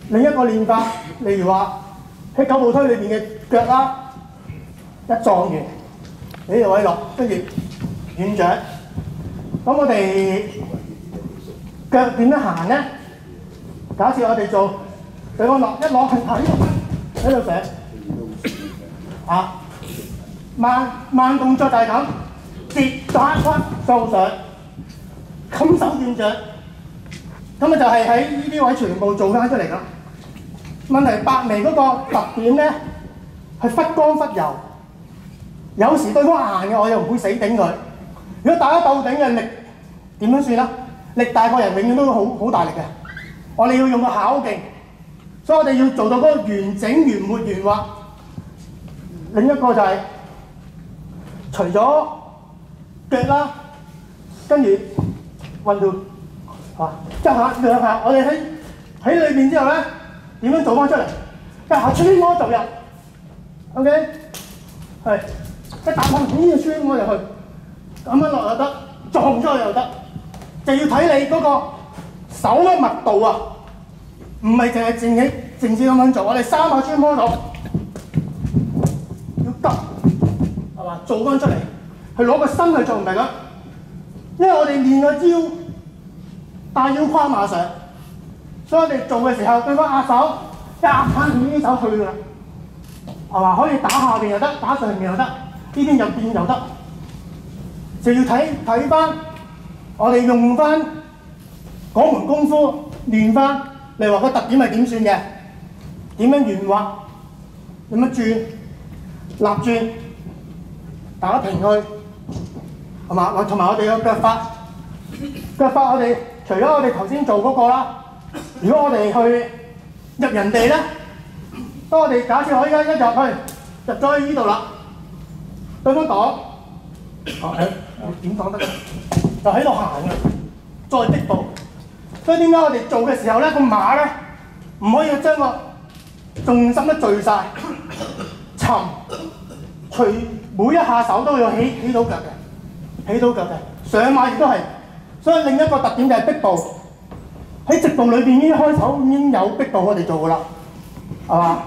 另一個練法，例如話喺九步推裏邊嘅腳啦，一撞完。呢度位落，跟住軟掌。咁我哋腳點樣行咧？假設我哋做對方落，一攞係喺度喺度寫，啊，慢慢動作就係咁，跌打屈掃上，冚手軟掌。咁啊就係喺呢啲位全部做翻出嚟啦。問題白眉嗰個特點咧，係忽光忽油。有時對方硬嘅，我又唔會死頂佢。如果大家鬥頂嘅力點樣算啦？力大過人永遠都好好大力嘅。我哋要用個巧勁，所以我哋要做到嗰個完整、圓活、圓滑。另一個就係、是、除咗腳啦，跟住運到啊一下兩下，我哋喺喺裏邊之後咧，點樣做翻出嚟？一下穿魔就入，OK，係。一打開呢個穿我入去，咁樣落又得，撞出去又得，就要睇你嗰個手嘅密度啊，唔係淨係靜起靜止咁樣做。我哋三下穿魔度要急，係嘛？做翻出嚟，係攞個心去做唔係咁，因為我哋練個腰帶腰跨馬上，所以我哋做嘅時候對方壓手，一壓翻呢啲手去㗎啦，係嘛？可以打下邊又得，打上面又得。呢邊入邊又得，就要睇睇翻我哋用翻嗰門功夫練翻，例如話個特點係點算嘅，點樣圓滑，點樣轉，立轉，打平去，係嘛？同埋我哋嘅腳法，腳法我哋除咗我哋頭先做嗰個啦，如果我哋去入人哋咧，當我哋假設我依家一入去，入咗去呢度啦。對方擋，啊誒，點講得？就喺度行嘅，再逼步。所以點解我哋做嘅時候咧，個馬咧唔可以將個重心都聚晒，沉，隨每一下手都要起起到腳嘅，起到腳嘅。上馬亦都係，所以另一個特點就係逼步。喺直步裏邊已經開手已經有逼步我哋做噶啦，係嘛？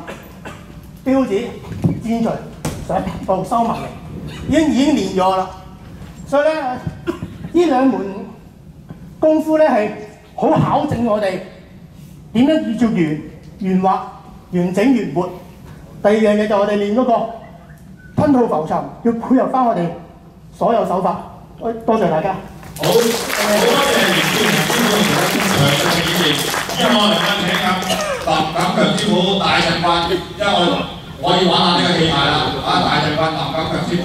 標指、箭錘、上步收埋嚟。已經已經練咗啦，所以咧呢兩門功夫咧係好考證我哋點樣叫做圓圓滑、完整、圓活。第二樣嘢就我哋練嗰個吞吐浮沉，要配合翻我哋所有手法。多謝大家。好，好多謝袁師傅師傅嘅意見。之後我哋請阿白錦強師傅大陣棍，因為我。我要玩下呢個器械啦，啊大隻棍林錦強師傅。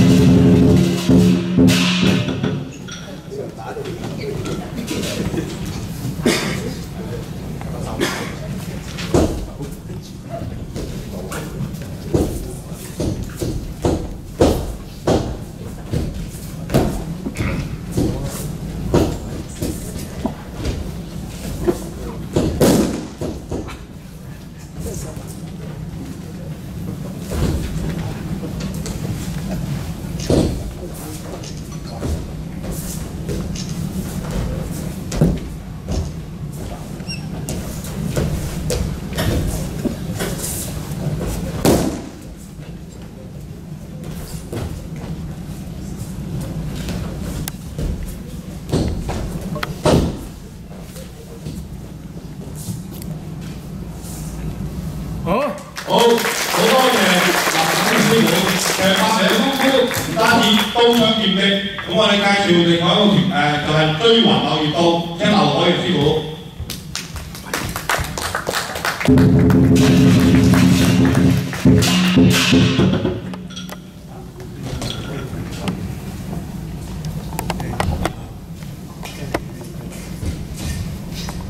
我哋介紹另外一個團誒、就係、追環柳葉刀，請劉海嘅師傅。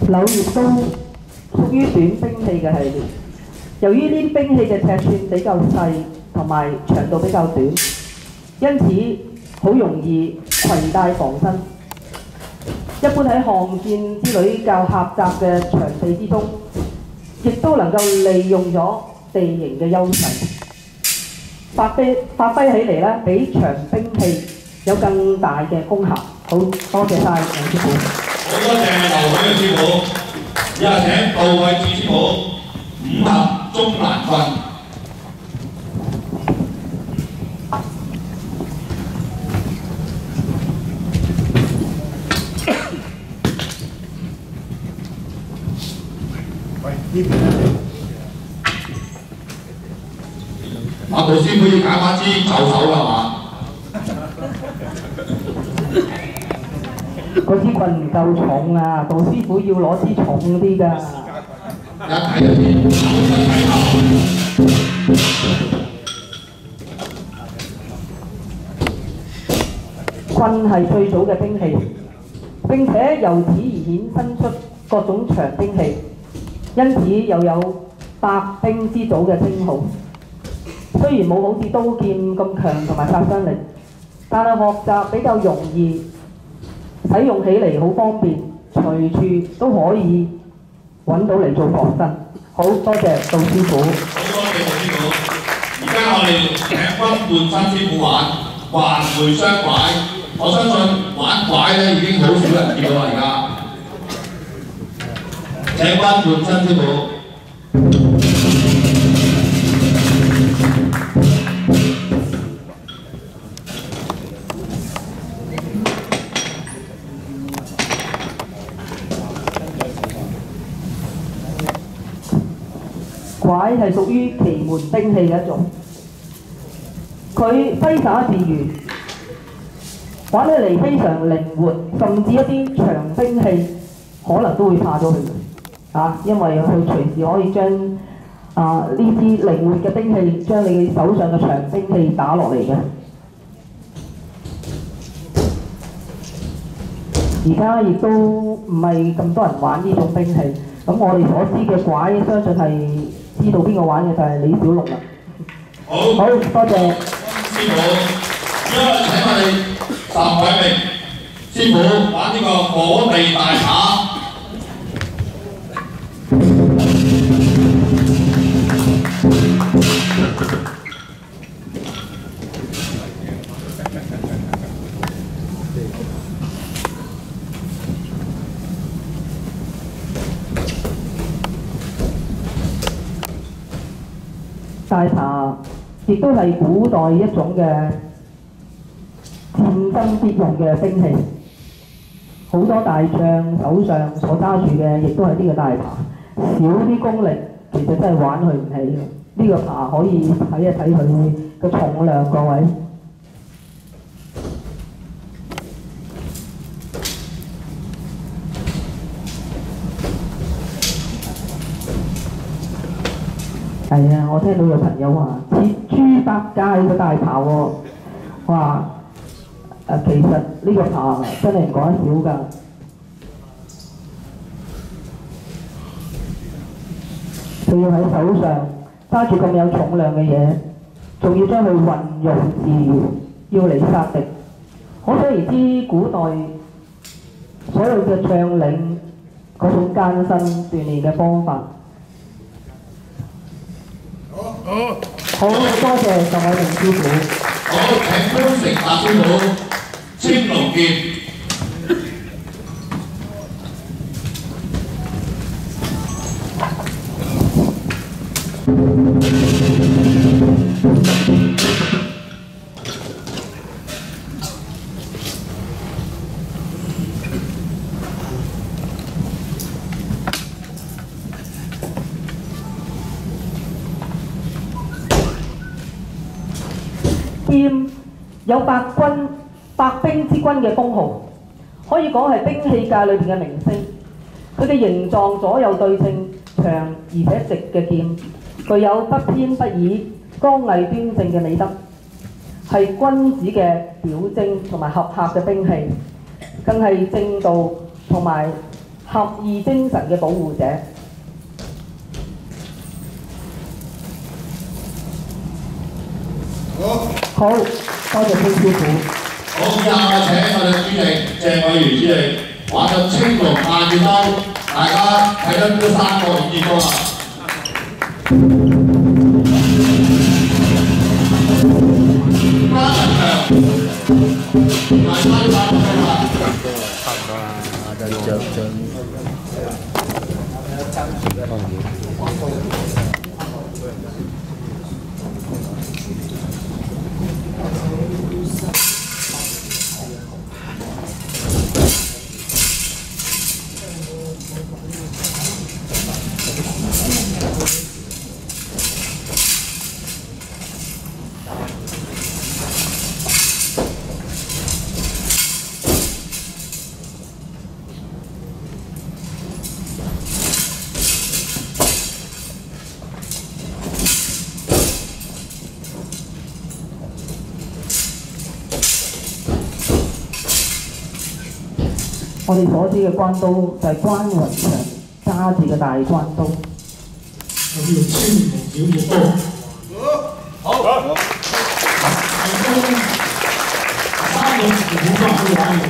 柳葉刀屬於短兵器嘅系列。由於呢啲兵器嘅尺寸比較細同埋長度比較短，因此好容易攜帶防身。一般喺巷戰之類較狹窄嘅場地之中，亦都能夠利用咗地形嘅優勢，發揮發揮起嚟咧，比長兵器有更大嘅功效。好多謝晒梁師傅。好多謝劉海嘅師傅，以下請杜偉志師傅五合中難棍。阿杜師傅要揀翻支就手啦嘛？嗰支棍唔夠重啊，杜師傅要攞支重啲㗎。棍係最早嘅兵器，並且由此而衍生出各種長兵器，因此又有百兵之祖嘅稱號。雖然冇好似刀劍咁強同埋殺傷力，但係學習比較容易，使用起嚟好方便，隨處都可以揾到嚟做防身。好多謝杜師傅。好多謝杜師傅。而家我哋請君冠新師傅玩環迴雙拐，我相信玩拐咧已經好少人見到啦而家。請君冠新師傅。拐係屬於奇門兵器嘅一種，佢揮灑自如，玩起嚟非常靈活，甚至一啲長兵器可能都會怕咗佢，啊，因為佢隨時可以將啊呢啲靈活嘅兵器將你手上嘅長兵器打落嚟嘅。而家亦都唔係咁多人玩呢種兵器，咁我哋所知嘅拐，相信係知道邊個玩嘅就係李小龍啦。好，好，多謝。師傅，而家請我哋岑偉明師傅玩呢個火地大扒。大茶亦都係古代一種嘅戰爭必用嘅兵器，好多大將手上所揸住嘅亦都係呢個大茶，少啲功力其實真係玩佢唔起嘅。呢、個茶可以睇一睇佢嘅重量，各位。係啊，我聽到有朋友話似豬八戒個大炮喎，話！誒，其實呢個炮真係唔講得少㗎。佢要喺手上揸住咁有重量嘅嘢，仲要將佢運用自如，要嚟殺敵。可想而知，古代所有嘅將領嗰種艱辛鍛鍊嘅方法。好好多謝鄧偉明師傅。好，請潘成達師傅青龍劍。劍有百軍百兵之君嘅封號，可以講係兵器界裏邊嘅明星。佢嘅形狀左右對稱，長而且直嘅劍，具有不偏不倚、剛毅端正嘅美德，係君子嘅表徵同埋合客嘅兵器，更係正道同埋合義精神嘅保護者。好，多謝潘師傅。好，以下請我哋主席鄭偉如主席玩咗青龍萬劍刀，大家睇得呢三個熱歌啊！差唔多啦，就將我哋所知嘅關刀就係關雲長揸住嘅大關刀。我叫青龍小木刀。好。三個字好。翻好。玩嘅。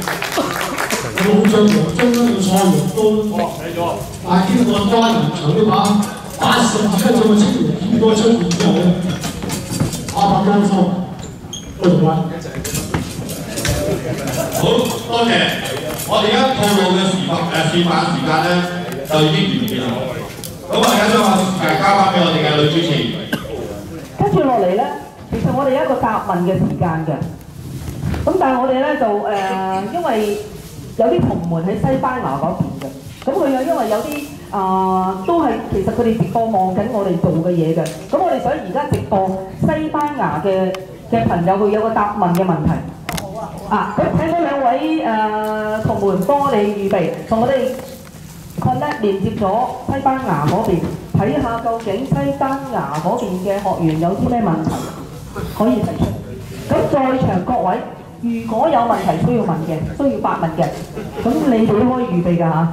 我好。想由中央嘅菜肉刀。睇咗。但係經過關雲長呢把八十二一種嘅青龍劍刀出現之後咧，把把刀收，多謝關。好，多謝。我哋而家套路嘅示範誒示範時間咧就已經完結啦。咁我而家將個時間交翻俾我哋嘅女主持。跟住落嚟咧，其實我哋有一個答問嘅時間嘅。咁但係我哋咧就誒、呃，因為有啲同門喺西班牙嗰邊嘅，咁佢又因為有啲啊、都係其實佢哋直播望緊我哋做嘅嘢嘅。咁我哋想而家直播西班牙嘅嘅朋友，佢有個答問嘅問題。啊，咁請嗰兩位誒、同門幫我哋預備，同我哋 connect 連接咗西班牙嗰邊，睇下究竟西班牙嗰邊嘅學員有啲咩問題可以提出。咁在場各位，如果有問題需要問嘅，需要發問嘅，咁你哋都可以預備㗎嚇。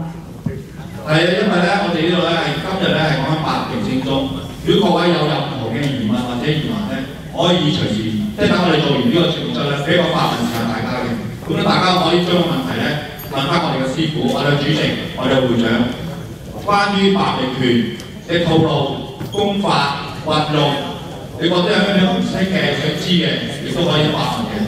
係啊，因為咧，我哋呢度咧係今日咧係講緊八極正宗。如果各位有任何嘅疑問或者疑問咧，可以隨時即係等我哋做完呢個節目之後咧，俾個發問時間大家嘅。咁咧，大家可以將個問題咧問翻我哋嘅師傅、我哋主席、我哋嘅會長，關於白力拳嘅套路、功法、運用，你覺得有咩唔識嘅、想知嘅，亦都可以發問嘅。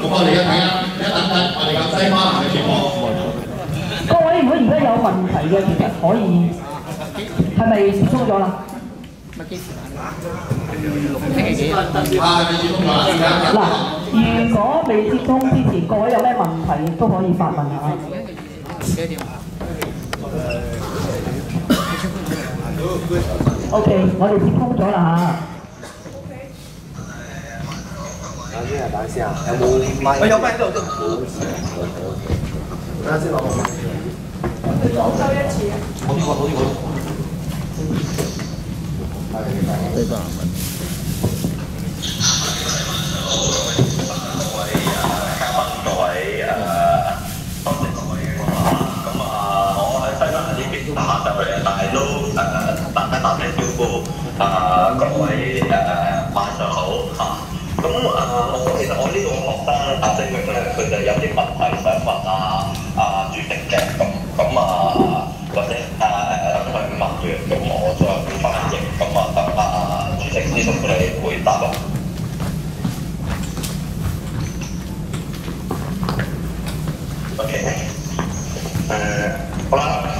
咁我哋一睇啦，一等等我哋嘅西班牙嘅節目。各位如果而家有問題嘅，其實可以係咪接通咗啦？嗱，如果未接通之前，各位有咩問題都可以發問下。OK，我哋接通咗啦等先啊，等先啊，有冇麥？我有麥喺度都。等先攞個麥。講多一次啊！好啲，好啲，好啲。係。西班牙文。各位誒，多謝各位嘅講話。咁啊，我喺西班牙呢邊打下就嚟，但係都誒打一打聲招呼。啊，各位誒晚上好嚇。咁啊，我其實我呢個學生阿星榮咧，佢就有啲問題想問啊啊主席嘅。咁咁啊，或者啊誒佢問完，咁我再翻譯。咁啊，等啊主席師叔佢哋回答咯。OK，誒好啦。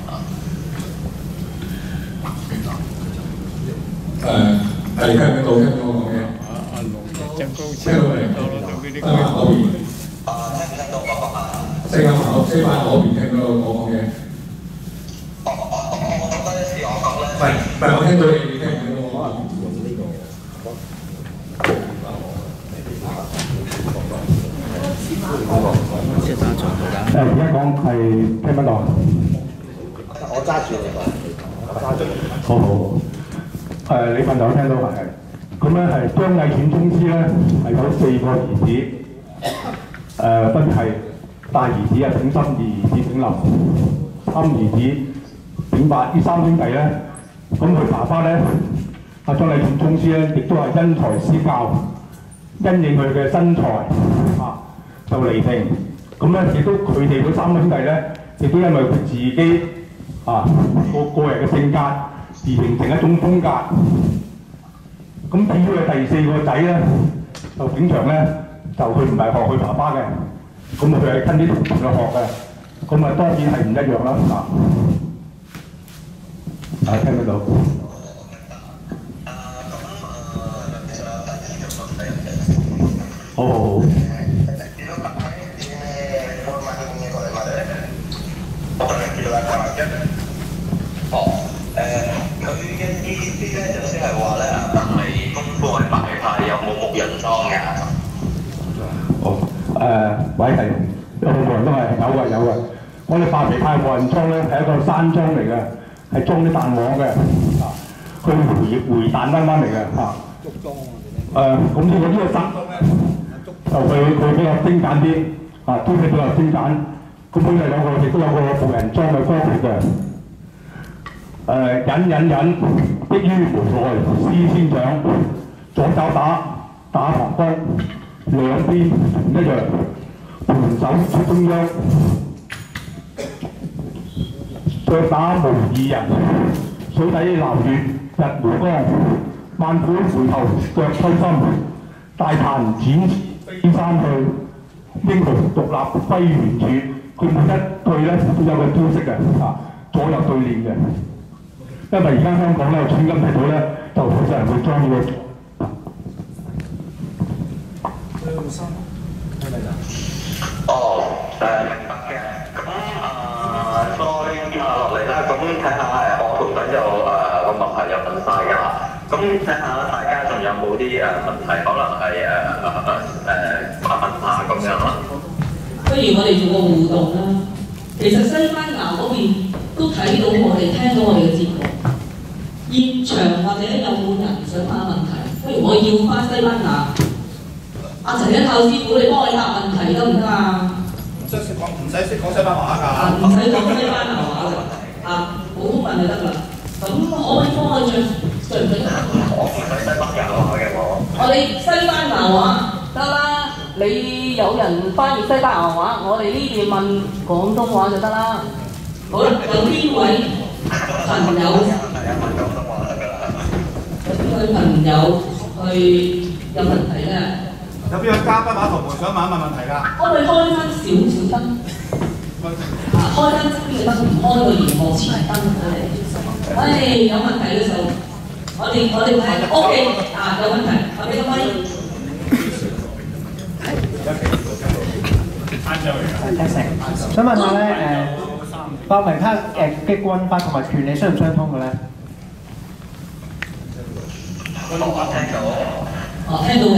誒係聽唔聽到？聽唔聽到我講嘅？聽到未？嗰邊。啊，聽唔聽到我講啊？西班牙嗰邊聽到我講嘅。我覺得是我講咧。唔係唔係，我聽到你，聽唔聽到我講？誒而家講係聽不到。我揸住你個，我揸住。好好好。誒、你瞓就聽到係。咁咧係張藝顯宗師咧係有四個兒子，誒、分別係大兒子啊炳心，二兒子炳林，三兒子炳發。呢三兄弟咧，咁佢爸爸咧，阿張藝顯宗師咧，亦都係因材施教，因應佢嘅身材啊，就嚟定。咁咧亦都佢哋嗰三個兄弟咧，亦都因為佢自己啊個個人嘅性格而形成一種風格。咁至於佢第四個仔咧，就景祥咧，就佢唔係學佢爸爸嘅，咁佢係跟啲同學學嘅，咁啊當然係唔一樣啦啊！啊，聽得到。好好好。誒、喂係，有好多人都係有嘅有嘅。我哋白皮派無人莊咧係一個山莊嚟嘅，係裝啲蛋黃嘅，佢回回彈翻翻嚟嘅嚇。誒、咁呢個呢個山莊咧，就佢佢比較精簡啲，啊，都係比較精簡。咁本嚟有個亦都有個無人莊嘅歌曲嘅。誒、忍忍忍，迫於無奈施先長，左手打打旁光，兩邊一樣，盤手出中央，再打無二人，水底撈月日回光，萬古回頭腳抽心，大彈展飛山去，英雄獨立揮圓柱，佢每一句咧都有個招式嘅，啊，左右對練嘅。因為而家香港咧，寸金睇到咧，就好少人會裝呢個。哦，誒明白嘅。咁啊，再下落嚟啦，咁睇下誒我徒弟就誒個問題又問晒㗎啦。咁睇下大家仲有冇啲誒問題，可能係誒誒問問下咁樣啦。不如我哋做個互動啦。其實西班牙嗰邊都睇到我哋，聽到我哋嘅節目。現場或者有冇人想問問題？不如我要翻西班牙。阿陳一炮師傅，你幫我答問題得唔得啊？唔使識講，唔使識講西班牙話啊，㗎。唔使講西班牙話嘅，啊，普通話就得啦。咁可唔可以幫我著著唔著？我西班牙話嘅我。我哋西班牙話得啦，你有人翻譯西班牙話，我哋呢邊問廣東話就得啦。好啦，有邊位朋友？有邊位朋友去有問題咧？有邊個嘉賓或者同學想問一問問題㗎？可唔可以開翻少少燈？開翻側邊嘅燈，唔開個熒幕前燈俾你。唉，有問題嘅時候，我哋我哋係 OK 啊，有問題，我俾個咪。想問下咧誒，百維卡誒嘅軍法同埋權利相唔相通嘅咧？我聽到。哦，聽到嘅。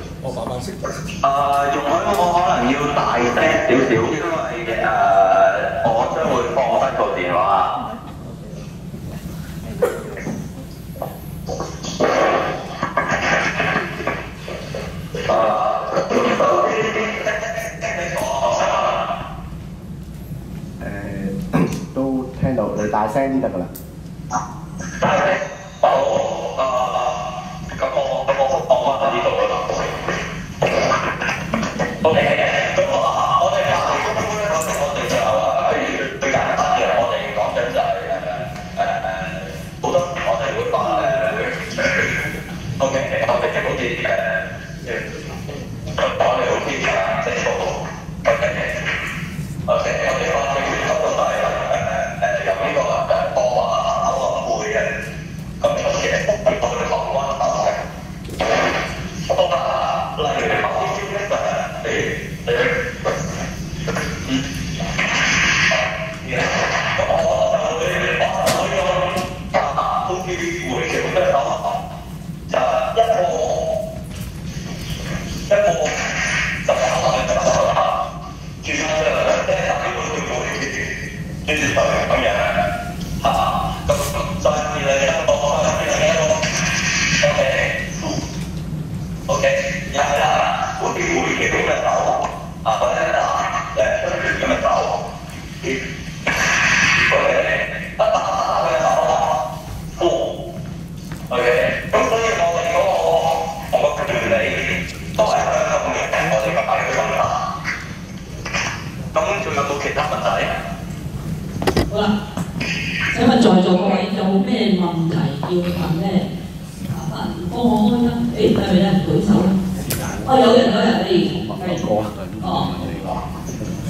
我慢慢識。啊，容許我可能要大聲少少，因為誒、我將會放低個電話。誒都聽到，你大聲啲得㗎啦。咁咩問題要問咧？啊，幫我開燈，誒，係咪有人舉手咧？哦，有人有人，你繼續。哦，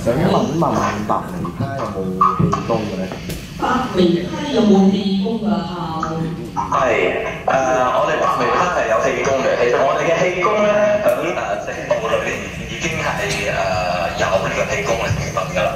想問一問白眉卡有冇氣功嘅咧？白眉卡有冇氣功㗎校？係誒、我哋白眉卡係有氣功嘅。其實我哋嘅氣功咧，響誒正道裏邊已經係誒、有呢個氣功嘅成分㗎啦。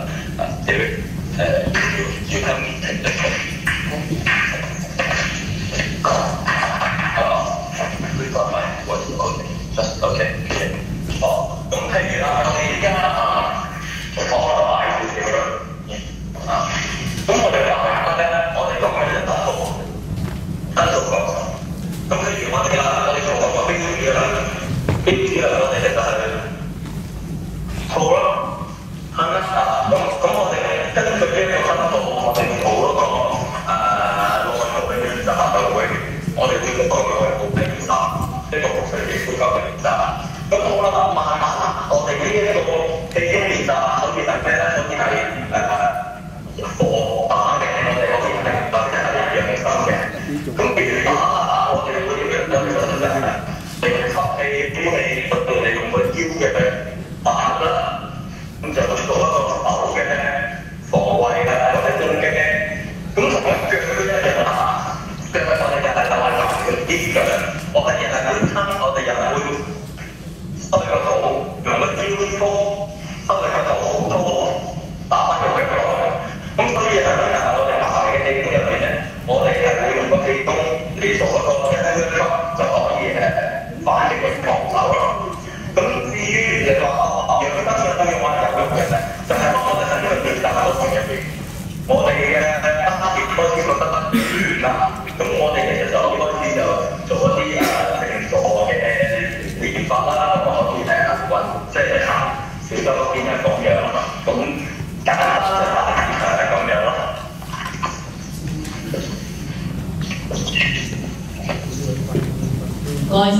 該晒，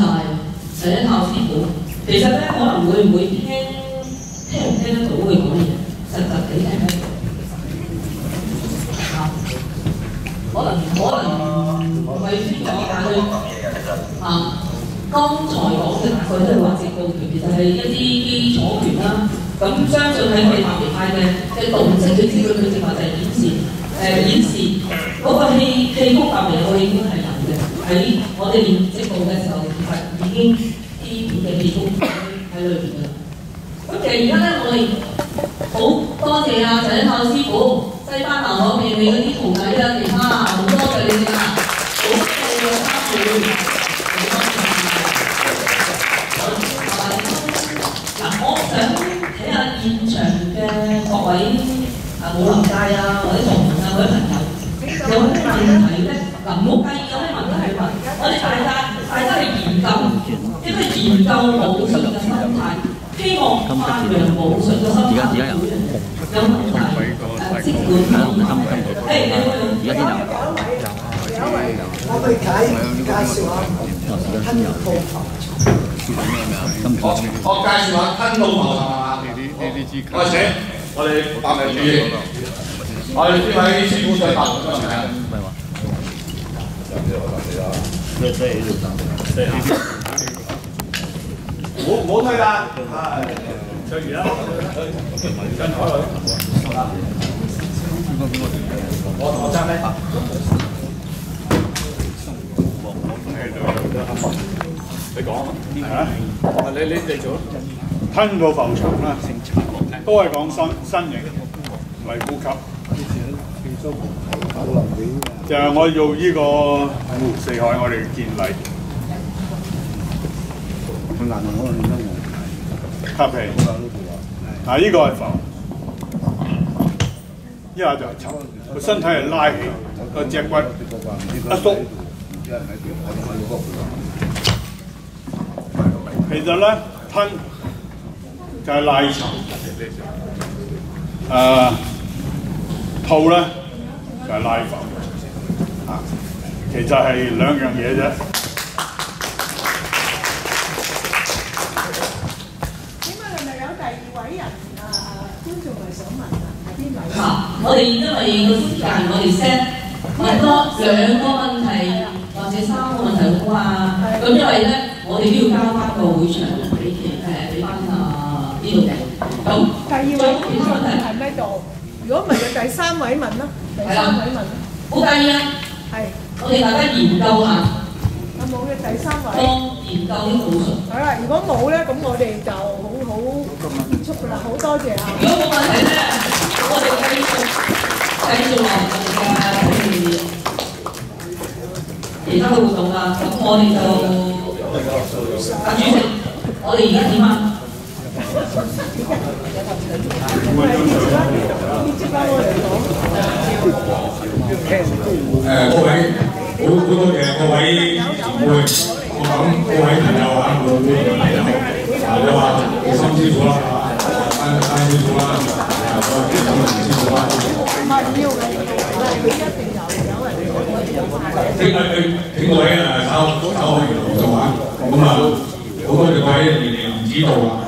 陳一孝師傅。其實咧，可能會唔會聽聽唔聽得到佢講嘢？實實地聽得到。啊，可能可能唔係先講，但係啊，剛才講嘅佢都係話直報權，其實係一啲基礎權啦。咁相信喺我哋白皮派嘅嘅動式，佢知道佢正話就係演示，誒、演示嗰、個戲戲曲白皮，我哋已經係有嘅。喺我哋練直報嘅時候，其實已經基本嘅戲曲喺裏邊㗎啦。咁其實而家咧，我哋好多謝啊陳一孝師傅、西班牙嗰邊你嗰啲徒弟啊，其他啊，好多謝你哋啊，好多謝你嘅參與。嗱，我想睇下現場嘅各位啊武林界啊，或者同行啊，各位朋友，有咩問題咧？嗱，唔好介意有咩問題問，我哋大家大家去研究，一個研究武術嘅心態，希望發揚武術嘅心態。有問題誒，即管問。誒，你會我去解介紹下吞入鋪頭。我介紹下吞吐頭係嘛？我請我哋白明主席，我哋呢位師傅上答問題啊！唔好唔好推啦，係上完啦，跟開佢。我同我爭咩？你講係啊？你你你做吞個浮牆啦，都係講身身形為呼吸。就係我用呢個四海我哋嘅建例。吸氣，啊呢個係浮，一下就係沉，個身體係拉起，個脊骨一縮。其實咧吞就係拉沉，誒、鋪咧就係拉浮，啊，其實係兩樣嘢啫。點解係咪有第二位人啊？觀眾係想問啊，係邊位？嗱，我哋因為個時間我哋 set 問多兩個問題或者三個問題好啊，咁因為咧我哋都要交翻個會場俾其誒俾嘅，咁第二位觀眾係咩度？如果唔係就第三位問啦，第三位問啦。好介意啊？係。我哋大家研究下。有冇嘅第三位？當研究啲武術。好啦，如果冇咧，咁我哋就好好結束㗎啦，好多謝啊！如果冇問題咧，我哋繼續繼續落我哋嘅其他嘅活動啦。咁我哋就啊主席，我哋而家點啊？誒各位，好好多謝各位前輩，我諗各位朋友啊，各位朋友，啊你話心師傅啦，單單師傅啦，啊我啲咁嘅師傅啦。唔要嘅，佢一定有有人請佢請各位誒稍稍為勞動啊，咁啊好多謝各位年年指導啊。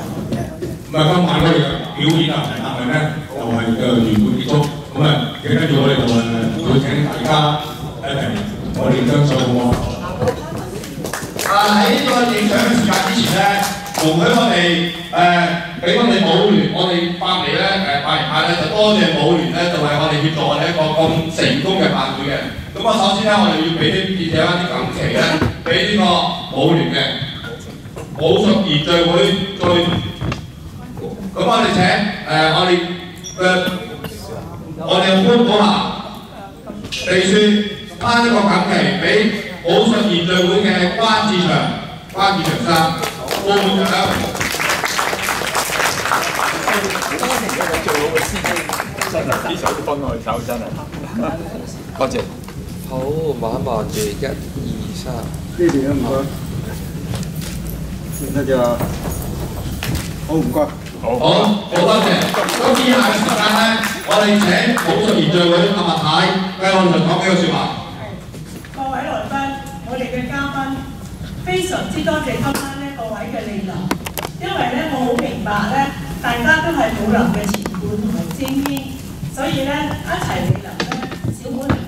咁啊，今晚我哋嘅表演啊，答問咧就係誒圓滿結束。咁啊，跟住我哋就誒會請大家一齊我哋將手好啊喺呢？個影相嘅時間之前咧，容許我哋誒俾我哋保聯，我哋百嚟咧誒百年派咧就多謝保聯咧，就係我哋協助我哋一個咁成功嘅派會嘅。咁啊首先咧，我哋要俾啲記者一啲感情咧，俾呢個保聯嘅武術研聚會最。咁我哋請誒我哋嘅我哋嘅官保下秘書頒一個錦旗俾武術研聚會嘅關志祥、關志祥生，澳門長。真係啲手都分開手，真係。多謝。好，慢慢嘅一二三。呢邊啊，唔該。那就好唔該。好，好，好多謝。今次下時間咧，我哋請武術研聚會阿麥太繼我哋講幾句説話。各位來賓，我哋嘅嘉賓，非常之多謝今晚咧各位嘅蒞臨，因為咧我好明白咧，大家都係武林嘅前輩同埋精英，所以咧一齊蒞臨咧，小本。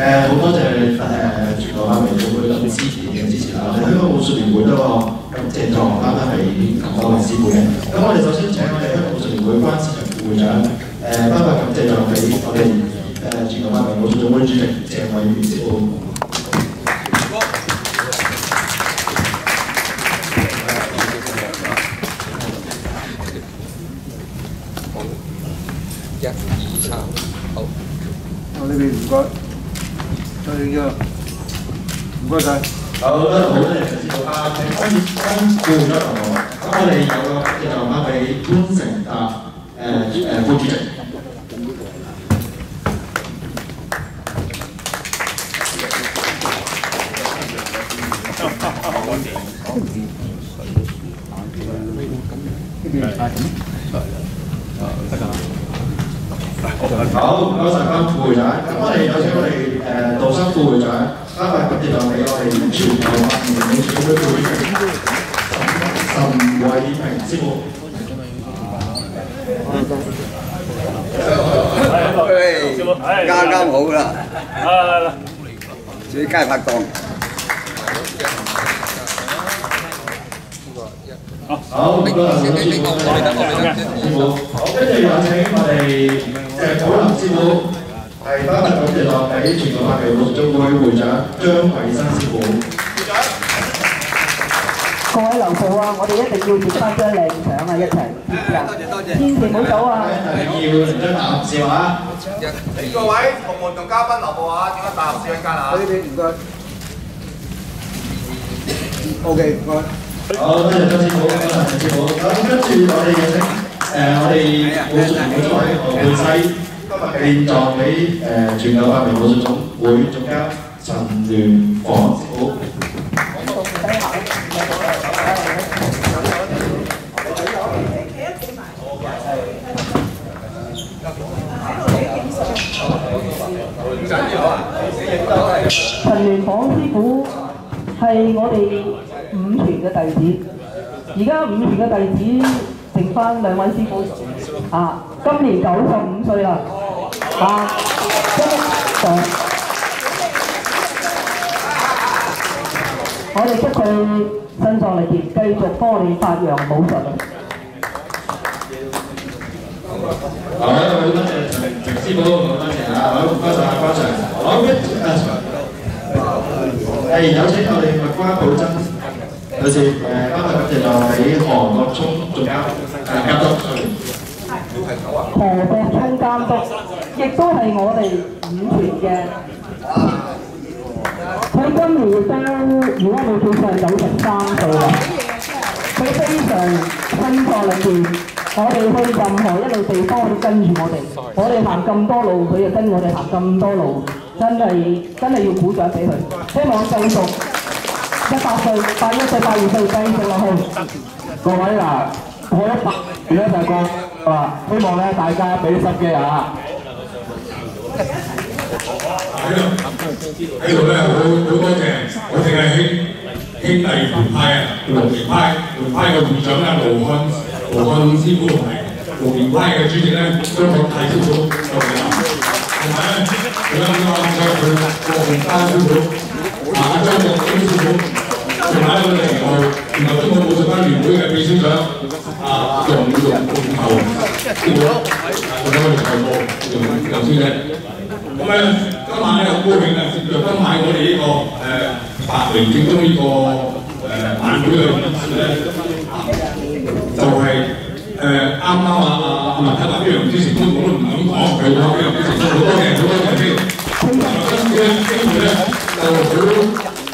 誒好多謝誒全國亞運會咁支持嘅支持啦！我哋香港武術聯會嗰個感謝狀啱啱係各位師傅嘅。咁我哋首先请我哋香港武术联会关市场副會長誒頒發感謝狀俾我哋誒全國亞運武術總會主席郑伟如师傅。再影張，唔該晒。好，好多謝陳師傅啊！請關關副會長同我，咁我哋有個感謝狀頒俾潘成達誒誒副主席。好，唔該晒關副會長。咁我哋有請我哋誒杜生副會長頒發感謝狀俾我哋全球百年武術總會會長岑偉平師傅。喂，啱啱好啦，最佳拍檔。好，唔該曬師傅，師傅。好，跟住有請我哋誒寶林師傅係頒發感謝狀俾全國百年武術總會會長張偉生師傅。各位留步啊！我哋一定要影翻張靚相啊！一齊，千祈唔好走啊！要張大合照啊！各位同門同嘉賓留步啊！點解大合照一間啊？呢邊唔該。OK，唔該。好，多謝張師傅，多謝陳師傅。咁跟住我哋有請誒我哋武術聯會作為何佩西獻狀俾誒全球百名武術總會總監陳聯房師傅。陳聯房師傅係我哋五團嘅弟子，而家五團嘅弟子剩翻兩位師傅啊，今年九十五歲啦，啊，真係我哋祝佢身壯力健，繼續幫我哋發揚武術。好，好多謝陳陳師傅，多謝啊，好，唔該晒關 Sir。好，跟住誒，係有請我哋麥瓜寶珍女士誒頒發感謝狀俾韓國聰總監督，sorry。何國聰監督，亦都係。我哋五團嘅。佢今年亦都如果冇記錯九十三歲啦。佢非常身壯力健，我哋去任何一路地方，佢都跟住我哋。我哋行咁多路，佢就跟我哋行咁多路，真係。真係。要鼓掌俾佢。希望繼續一百歲、百一歲、百二歲繼續落去。各位嗱，我一百而家就個啊，希望咧大家俾啲心機啊！喺度咧好好多謝我哋嘅兄兄弟門派啊，龍年派門派嘅會長咧，盧漢盧漢師傅同埋龍年派嘅主席咧，張廣泰師傅就嚟啦，同埋咧仲有啱啱嘅佢郭洪丹師傅，啊張國英師傅，同埋我哋然後然後中國武術班聯會嘅秘書長啊楊楊龍頭師傅，仲有我哋頭部楊楊小姐。咁咧，今晚咧好高興啊！接著今晚我哋呢個誒百年正宗呢個誒晚會嘅演出咧，就係誒啱啱啊啊啊文體話非常之成功，我都唔敢講，係話非常之成功，好多謝好多謝先。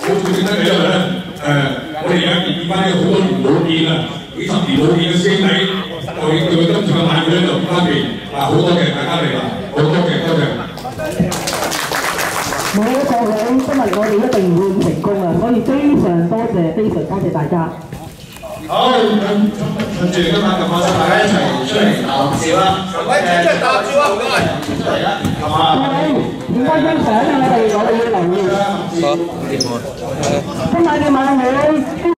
咁跟住咧，誒、我哋而有見翻好多年冇見啦，幾十年冇見嘅師弟，我哋叫佢今次嘅晚會咧就翻嚟，啊好多謝大家嚟啦，好多謝多謝。每一個位，今日我哋一定會成功啊！所以非常多謝，非常多謝大家。好，咁跟住今晚咁開心，大家一齊出嚟打笑啦！喂，出嚟打笑啊！唔該，出嚟啦，係嘛？唔該張相啊？我哋我哋要留意。好，掂喎。今晚嘅晚會。